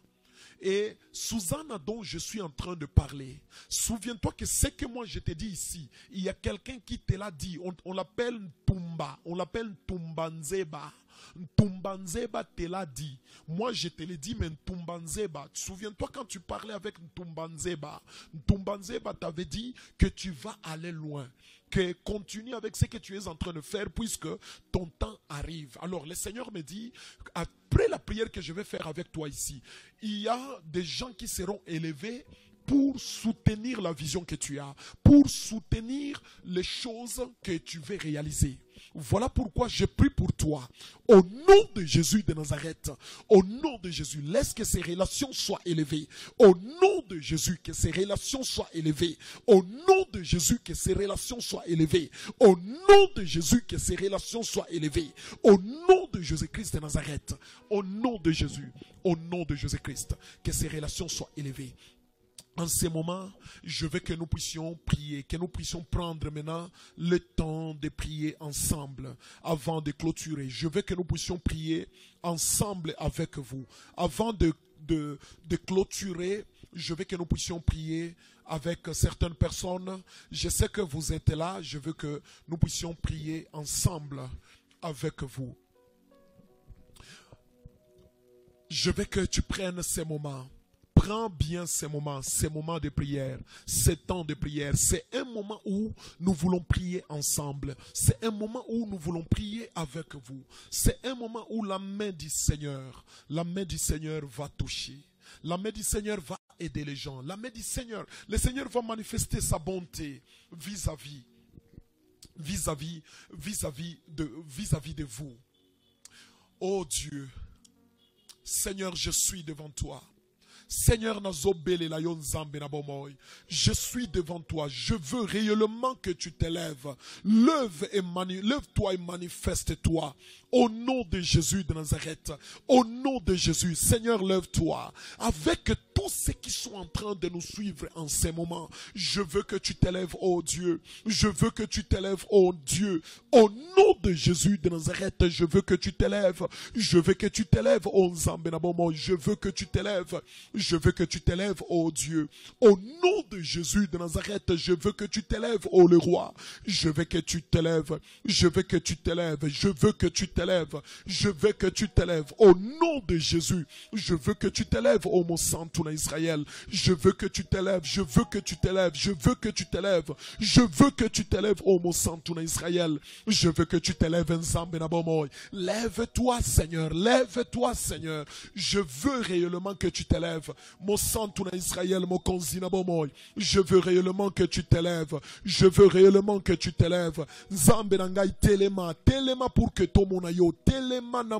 C: Et Susanna dont je suis en train de parler, souviens-toi que ce que moi je t'ai dit ici, il y a quelqu'un qui te l'a dit, on, l'appelle Tumba, on l'appelle Tumbanzeba. Ntumbanzeba te l'a dit. Moi, je te l'ai dit, mais Ntumbanzeba, souviens-toi quand tu parlais avec Ntumbanzeba, Ntumbanzeba t'avait dit que tu vas aller loin, que continue avec ce que tu es en train de faire puisque ton temps arrive. Alors, le Seigneur me dit, après la prière que je vais faire avec toi ici, il y a des gens qui seront élevés pour soutenir la vision que tu as, pour soutenir les choses que tu veux réaliser. Voilà pourquoi je prie pour toi. Au nom de Jésus de Nazareth, au nom de Jésus, laisse que ces relations soient élevées. Au nom de Jésus, que ces relations soient élevées. Au nom de Jésus, que ces relations soient élevées. Au nom de Jésus, que ces relations soient élevées. Au nom de Jésus-Christ de Nazareth, au nom de Jésus, au nom de Jésus-Christ, que ces relations soient élevées en ce moment, je veux que nous puissions prier, que nous puissions prendre maintenant le temps de prier ensemble avant de clôturer. Je veux que nous puissions prier ensemble avec vous. Avant de, clôturer, je veux que nous puissions prier avec certaines personnes. Je sais que vous êtes là. Je veux que nous puissions prier ensemble avec vous. Je veux que tu prennes ces moments Prends bien ces moments, ces moments de prière, ces temps de prière. C'est un moment où nous voulons prier ensemble. C'est un moment où nous voulons prier avec vous. C'est un moment où la main du Seigneur, la main du Seigneur va toucher. La main du Seigneur va aider les gens. La main du Seigneur, le Seigneur va manifester sa bonté vis-à-vis, vis-à-vis, vis-à-vis de, vis-à-vis de vous. Oh Dieu, Seigneur, je suis devant toi. Seigneur, je suis devant toi. Je veux réellement que tu t'élèves. Lève-toi et manifeste-toi. Au nom de Jésus de Nazareth. Au nom de Jésus. Seigneur, lève-toi. Avec tous ceux qui sont en train de nous suivre en ces moments, je veux que tu t'élèves, oh Dieu. Je veux que tu t'élèves, oh Dieu. Au nom de Jésus de Nazareth, je veux que tu t'élèves. Je veux que tu t'élèves, oh Nzambe na bomoi. Je veux que tu t'élèves. Je veux que tu t'élèves, oh Dieu. Au nom de Jésus de Nazareth, je veux que tu t'élèves, oh le roi. Je veux que tu t'élèves. Je veux que tu t'élèves. Je veux que tu t'élèves. Je veux que tu t'élèves. Au nom de Jésus, je veux que tu t'élèves, oh mon santo Israël. Je veux que tu t'élèves. Je veux que tu t'élèves. Je veux que tu t'élèves. Je veux que tu t'élèves, oh mon na Israël. Je veux que tu t'élèves, bomoi. Lève-toi, Seigneur. Lève-toi, Seigneur. Je veux réellement que tu t'élèves. Mon santo na Israël, mon bomoi. Je veux réellement que tu t'élèves. Je veux réellement que tu t'élèves. Nzambe na ngai telema. Telema pour que ton mona yo. Telema na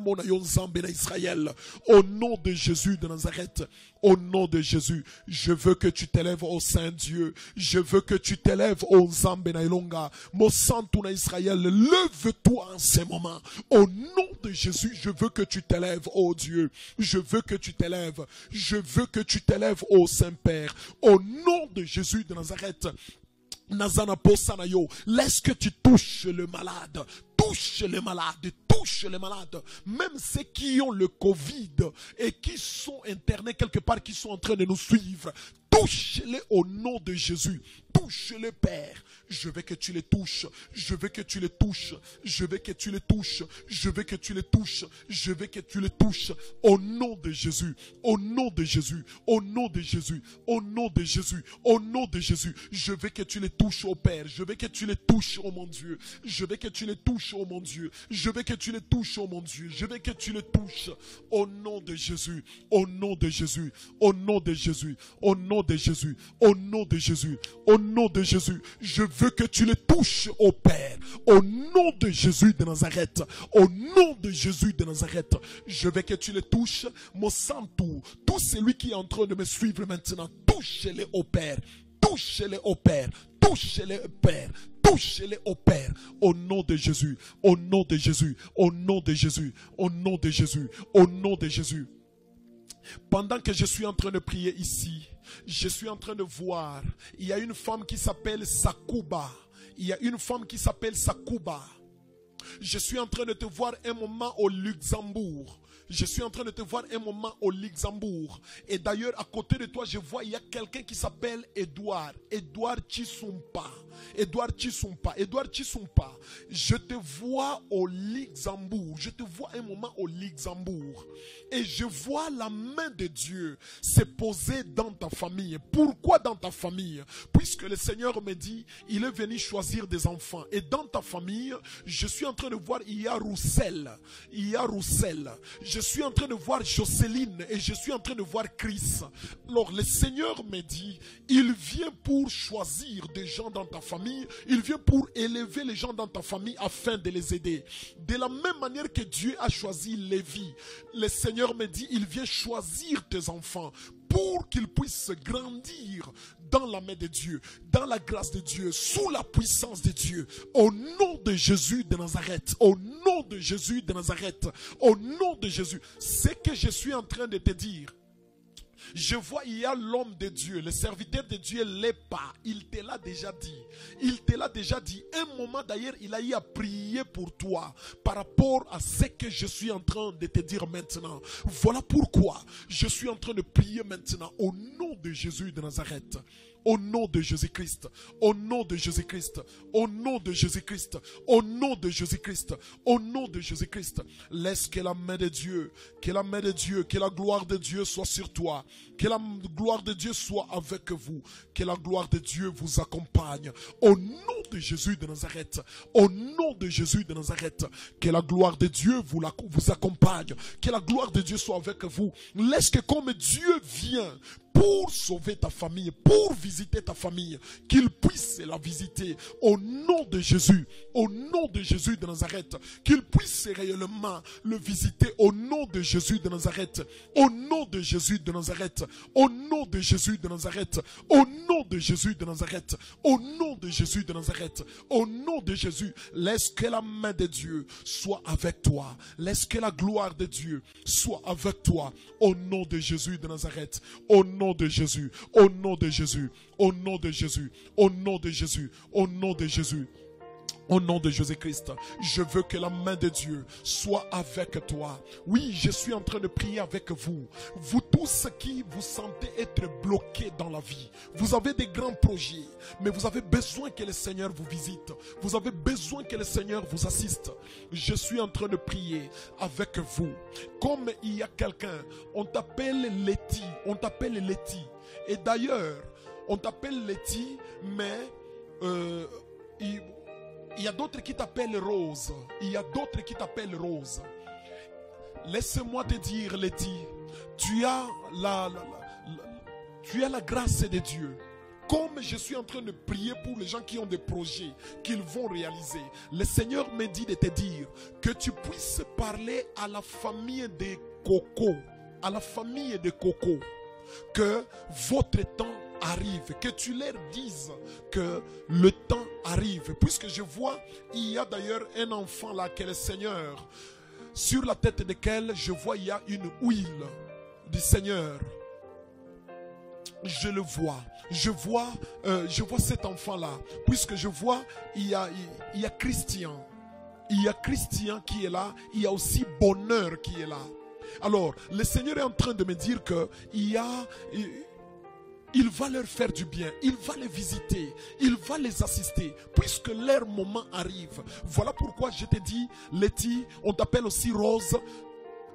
C: Israël. Au nom de Jésus de Nazareth. Au nom de Jésus, je veux que tu t'élèves au Saint-Dieu. Je veux que tu t'élèves au Nzambe na Ilonga. Mon santo na Israël, lève-toi en ces moments. Au nom de Jésus, je veux que tu t'élèves, oh Dieu. Je veux que tu t'élèves. Je veux que tu t'élèves, ô Saint-Père. Au nom de Jésus de Nazareth. Nazana. Laisse que tu touches le malade. Touche les malades, touche les malades. Même ceux qui ont le Covid et qui sont internés quelque part, qui sont en train de nous suivre. Touche-les au nom de Jésus. Touche-les, Père. Je veux que tu les touches. Je veux que tu les touches. Je veux que tu les touches. Je veux que tu les touches. Je veux que tu les touches. Au nom de Jésus. Au nom de Jésus. Au nom de Jésus. Au nom de Jésus. Au nom de Jésus. Je veux que tu les touches, au Père. Je veux que tu les touches, oh mon Dieu. Je veux que tu les touches, oh mon Dieu. Je veux que tu les touches, oh mon Dieu. Je veux que tu les touches. Au nom de Jésus. Au nom de Jésus. Au nom de Jésus. Au nom de Jésus. Au nom de Jésus. Au nom de Jésus. Je veux que tu les touches, au Père. Au nom de Jésus de Nazareth. Au nom de Jésus de Nazareth. Je veux que tu les touches. Mon santo. Tout celui qui est en train de me suivre maintenant. Touche-les, au Père. Touche-les, au Père. Touche-les, au Père. Touche-les au Père, au nom de Jésus, au nom de Jésus, au nom de Jésus, au nom de Jésus, au nom de Jésus. Pendant que je suis en train de prier ici, je suis en train de voir, il y a une femme qui s'appelle Sakuba. Il y a une femme qui s'appelle Sakuba. Je suis en train de te voir un moment au Luxembourg. Je suis en train de te voir un moment au Luxembourg. Et d'ailleurs, à côté de toi, je vois, il y a quelqu'un qui s'appelle Edouard. Edouard Chisumpa. Edouard Chisumpa. Edouard Chisumpa. Je te vois au Luxembourg. Je te vois un moment au Luxembourg. Et je vois la main de Dieu se poser dans ta famille. Pourquoi dans ta famille? Puisque le Seigneur me dit, il est venu choisir des enfants. Et dans ta famille, je suis en train de voir, il y a Roussel. Il y a Roussel. Suis en train de voir Jocelyne et je suis en train de voir Chris. Alors le Seigneur me dit, il vient pour choisir des gens dans ta famille. Il vient pour élever les gens dans ta famille afin de les aider. De la même manière que Dieu a choisi Lévi, le Seigneur me dit, il vient choisir tes enfants pour qu'ils puissent grandir dans la main de Dieu, dans la grâce de Dieu, sous la puissance de Dieu. Au nom de Jésus de Nazareth, au nom de Jésus de Nazareth, au nom de Jésus, ce que je suis en train de te dire, je vois, il y a l'homme de Dieu, le serviteur de Dieu l'est pas. Il te l'a déjà dit. Il te l'a déjà dit. Un moment d'ailleurs, il a eu à prier pour toi par rapport à ce que je suis en train de te dire maintenant. Voilà pourquoi je suis en train de prier maintenant au nom de Jésus de Nazareth. Au nom de Jésus-Christ, au nom de Jésus-Christ, au nom de Jésus-Christ, au nom de Jésus-Christ, au nom de Jésus-Christ. Laisse que la main de Dieu, que la main de Dieu, que la gloire de Dieu soit sur toi, que la gloire de Dieu soit avec vous, que la gloire de Dieu vous accompagne. Au nom de Jésus de Nazareth, au nom de Jésus de Nazareth, que la gloire de Dieu vous, la- vous accompagne, que la gloire de Dieu soit avec vous. Laisse que comme Dieu vient pour sauver ta famille, pour visiter ta famille, qu'il puisse la visiter. Au nom de Jésus, au nom de Jésus de Nazareth, qu'il puisse réellement le visiter. Au nom de Jésus de Nazareth, au nom de Jésus de Nazareth, au nom de Jésus de Nazareth, au nom de Jésus de Nazareth, au nom de Jésus de Nazareth, au nom de Jésus, laisse que la main de Dieu soit avec toi, laisse que la gloire de Dieu soit avec toi, au nom de Jésus de Nazareth, au nom de Jésus, au nom de Jésus, au nom de Jésus, au nom de Jésus, au nom de Jésus. Au nom de Jésus-Christ, je veux que la main de Dieu soit avec toi. Oui, je suis en train de prier avec vous. Vous tous qui vous sentez être bloqués dans la vie. Vous avez des grands projets, mais vous avez besoin que le Seigneur vous visite. Vous avez besoin que le Seigneur vous assiste. Je suis en train de prier avec vous. Comme il y a quelqu'un, on t'appelle Letty, on t'appelle Letty. Et d'ailleurs, on t'appelle Letty, mais euh, il y a d'autres qui t'appellent Rose. Il y a d'autres qui t'appellent Rose. Laisse-moi te dire, Letty, tu as la, tu as la grâce de Dieu. Comme je suis en train de prier pour les gens qui ont des projets qu'ils vont réaliser, le Seigneur me dit de te dire que tu puisses parler à la famille des cocos, à la famille des cocos, que votre temps arrive, que tu leur dises que le temps arrive. Puisque je vois, il y a d'ailleurs un enfant là que le Seigneur, sur la tête desquels je vois, il y a une huile du Seigneur. Je le vois. Je vois, euh, je vois cet enfant-là. Puisque je vois, il y a, il y a Christian. Il y a Christian qui est là. Il y a aussi Bonheur qui est là. Alors, le Seigneur est en train de me dire que il y a, il- va leur faire du bien, il va les visiter, il va les assister, puisque leur moment arrive. Voilà pourquoi je t'ai dit, Letty, on t'appelle aussi Rose.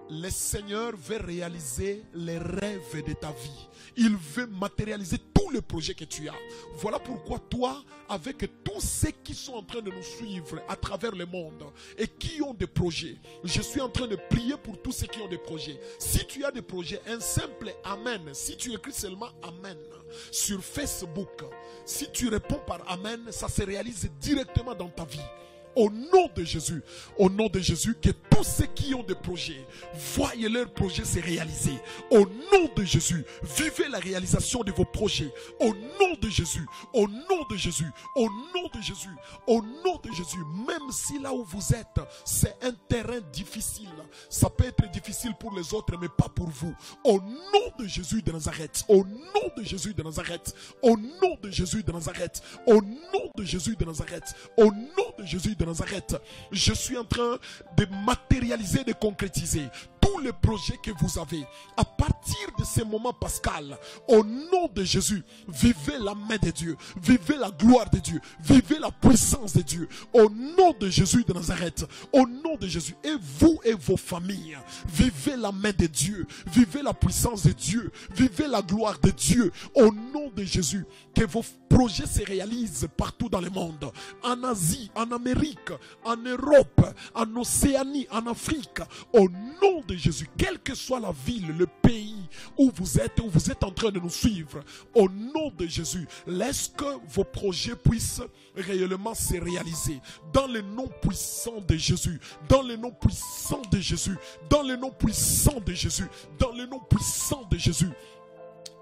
C: Le Seigneur veut réaliser les rêves de ta vie. Il veut matérialiser tous les projets que tu as. Voilà pourquoi toi, avec tous ceux qui sont en train de nous suivre à travers le monde et qui ont des projets, je suis en train de prier pour tous ceux qui ont des projets. Si tu as des projets, un simple Amen. Si tu écris seulement Amen sur Facebook, si tu réponds par Amen, ça se réalise directement dans ta vie. Au nom de Jésus, au nom de Jésus, que tous ceux qui ont des projets, voyez leurs projets se réaliser. Au nom de Jésus, vivez la réalisation de vos projets. Au nom de Jésus, au nom de Jésus, au nom de Jésus, au nom de Jésus. Même si là où vous êtes, c'est un terrain difficile. Ça peut être difficile pour les autres, mais pas pour vous. Au nom de Jésus de Nazareth, au nom de Jésus de Nazareth, au nom de Jésus de Nazareth, au nom de Jésus de Nazareth, au nom de Jésus de Nazareth, je suis en train de matérialiser, de concrétiser tous les projets que vous avez. À partir de ce moment pascal, au nom de Jésus, vivez la main de Dieu, vivez la gloire de Dieu, vivez la puissance de Dieu. Au nom de Jésus de Nazareth, au nom de Jésus, et vous et vos familles, vivez la main de Dieu, vivez la puissance de Dieu, vivez la gloire de Dieu. Au nom de Jésus, que vos projets se réalisent partout dans le monde, en Asie, en Amérique, en Europe, en Océanie, en Afrique. Au nom de Jésus, quelle que soit la ville, le pays où vous êtes, où vous êtes en train de nous suivre, au nom de Jésus, laisse que vos projets puissent réellement se réaliser dans le nom puissant de Jésus, dans le nom puissant de Jésus, dans le nom puissant de Jésus, dans le nom puissant de Jésus.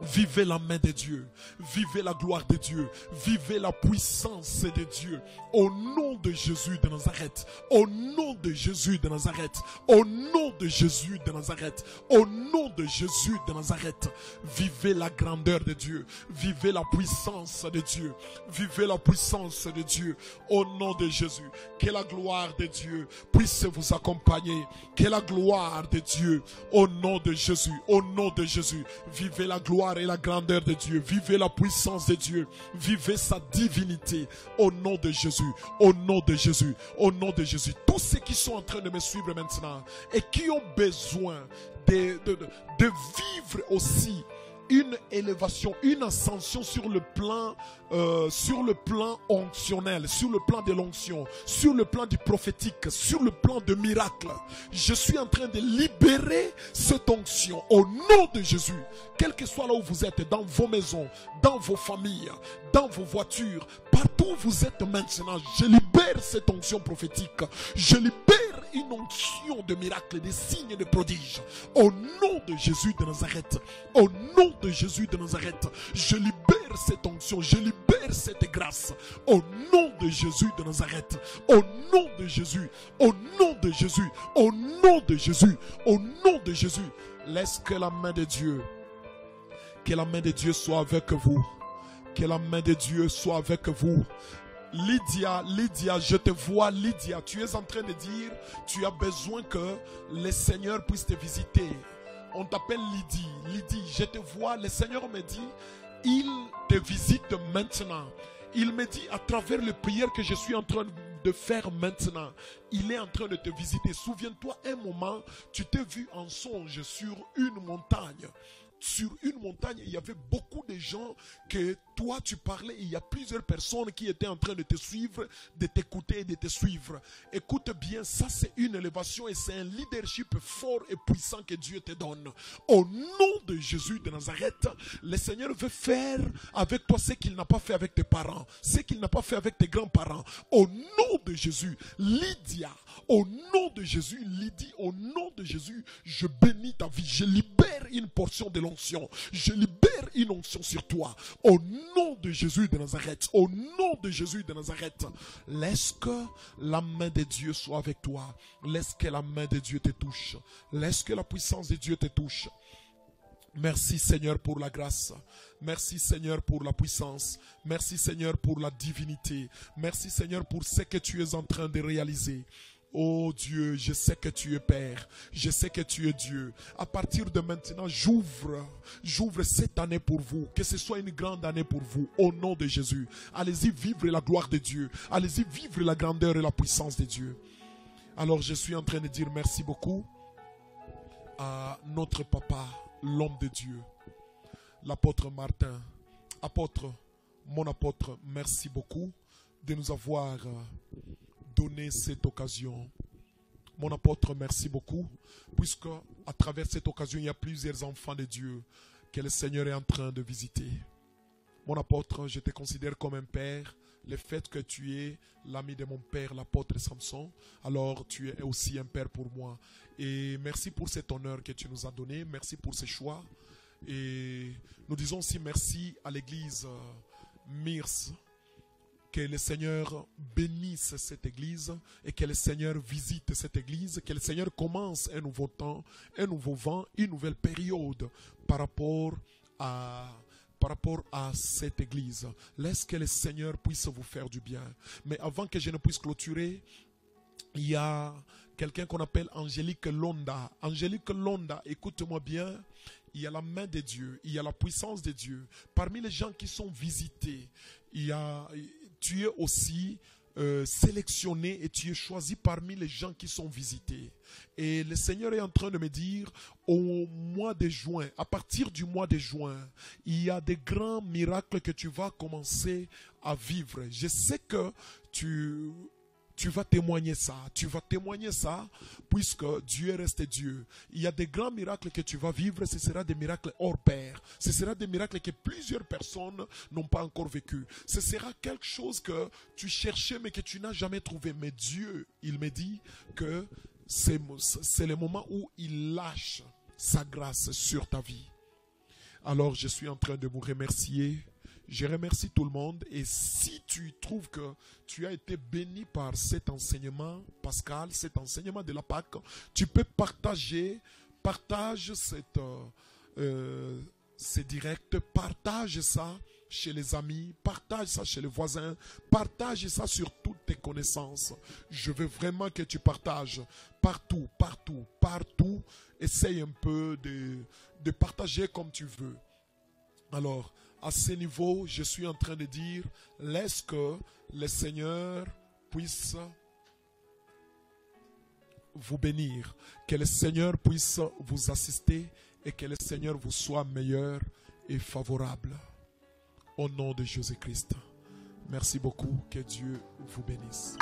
C: Vivez la main de Dieu. Vivez la gloire de Dieu. Vivez la puissance de Dieu. Au nom de Jésus de Nazareth. Au nom de Jésus de Nazareth. Au nom de Jésus de Nazareth. Au nom de Jésus de Nazareth. Vivez la grandeur de Dieu. Vivez la puissance de Dieu. Vivez la puissance de Dieu. Au nom de Jésus. Que la gloire de Dieu puisse vous accompagner. Que la gloire de Dieu. Au nom de Jésus. Au nom de Jésus. Vivez la gloire et la grandeur de Dieu. Vivez la puissance de Dieu. Vivez sa divinité. Au nom de Jésus. Au nom de Jésus. Au nom de Jésus. Tous ceux qui sont en train de me suivre maintenant et qui ont besoin de vivre aussi une élévation, une ascension sur le plan, euh, sur le plan onctionnel, sur le plan de l'onction, sur le plan du prophétique, sur le plan de miracle. Je suis en train de libérer cette onction au nom de Jésus. Quel que soit là où vous êtes, dans vos maisons, dans vos familles, dans vos voitures, partout où vous êtes maintenant, je libère cette onction prophétique. Je libère une onction de miracles, des signes, de prodiges. Au nom de Jésus de Nazareth, au nom de Jésus de Nazareth, je libère cette onction, je libère cette grâce. Au nom de Jésus de Nazareth, au nom de Jésus, au nom de Jésus, au nom de Jésus, au nom de Jésus, laisse que la main de Dieu, que la main de Dieu soit avec vous. Que la main de Dieu soit avec vous. Lydia, Lydia, je te vois, Lydia. Tu es en train de dire, tu as besoin que le Seigneur puisse te visiter. On t'appelle Lydie. Lydie, je te vois, le Seigneur me dit, il te visite maintenant. Il me dit, à travers les prières que je suis en train de faire maintenant, il est en train de te visiter. Souviens-toi, un moment, tu t'es vu en songe sur une montagne sur une montagne, il y avait beaucoup de gens que toi tu parlais, il y a plusieurs personnes qui étaient en train de te suivre, de t'écouter et de te suivre. Écoute bien, ça c'est une élévation et c'est un leadership fort et puissant que Dieu te donne. Au nom de Jésus de Nazareth, le Seigneur veut faire avec toi ce qu'il n'a pas fait avec tes parents, ce qu'il n'a pas fait avec tes grands-parents. Au nom de Jésus, Lydia, au nom de Jésus, Lydie, au nom de Jésus, je bénis ta vie, je libère une portion de je libère une onction sur toi. Au nom de Jésus de Nazareth, au nom de Jésus de Nazareth, laisse que la main de Dieu soit avec toi. Laisse que la main de Dieu te touche. Laisse que la puissance de Dieu te touche. Merci Seigneur pour la grâce. Merci Seigneur pour la puissance. Merci Seigneur pour la divinité. Merci Seigneur pour ce que tu es en train de réaliser. Oh Dieu, je sais que tu es Père. Je sais que tu es Dieu. À partir de maintenant, j'ouvre, j'ouvre cette année pour vous. Que ce soit une grande année pour vous. Au nom de Jésus. Allez-y vivre la gloire de Dieu. Allez-y vivre la grandeur et la puissance de Dieu. Alors je suis en train de dire merci beaucoup à notre papa, l'homme de Dieu, l'apôtre Martin. Apôtre, mon apôtre, merci beaucoup de nous avoir donné cette occasion. Mon apôtre, merci beaucoup, puisque à travers cette occasion, il y a plusieurs enfants de Dieu que le Seigneur est en train de visiter. Mon apôtre, je te considère comme un père. Le fait que tu es l'ami de mon père, l'apôtre Samson, alors tu es aussi un père pour moi. Et merci pour cet honneur que tu nous as donné. Merci pour ce choix. Et nous disons aussi merci à l'église Mirs que le Seigneur bénisse cette église et que le Seigneur visite cette église, que le Seigneur commence un nouveau temps, un nouveau vent, une nouvelle période par rapport à par rapport à cette église. Laisse que le Seigneur puisse vous faire du bien. Mais avant que je ne puisse clôturer, il y a quelqu'un qu'on appelle Angélique Londa. Angélique Londa, écoute-moi bien, il y a la main de Dieu, il y a la puissance de Dieu. Parmi les gens qui sont visités, il y a, tu es aussi euh, sélectionné et tu es choisi parmi les gens qui sont visités. Et le Seigneur est en train de me dire, au mois de juin, à partir du mois de juin, il y a des grands miracles que tu vas commencer à vivre. Je sais que tu tu vas témoigner ça. Tu vas témoigner ça puisque Dieu reste Dieu. Il y a des grands miracles que tu vas vivre. Ce sera des miracles hors pair. Ce sera des miracles que plusieurs personnes n'ont pas encore vécu. Ce sera quelque chose que tu cherchais mais que tu n'as jamais trouvé. Mais Dieu, il me dit que c'est le moment où il lâche sa grâce sur ta vie. Alors je suis en train de vous remercier je remercie tout le monde et si tu trouves que tu as été béni par cet enseignement, Pascal, cet enseignement de la Pâque, tu peux partager, partage cette, euh, euh ces directs, partage ça chez les amis, partage ça chez les voisins, partage ça sur toutes tes connaissances. Je veux vraiment que tu partages partout, partout, partout. Essaye un peu de, de partager comme tu veux.
D: Alors, à ce niveau, je suis en train de dire, laisse que le Seigneur puisse vous bénir, que le Seigneur puisse vous assister et que le Seigneur vous soit meilleur et favorable. Au nom de Jésus-Christ. Merci beaucoup. Que Dieu vous bénisse.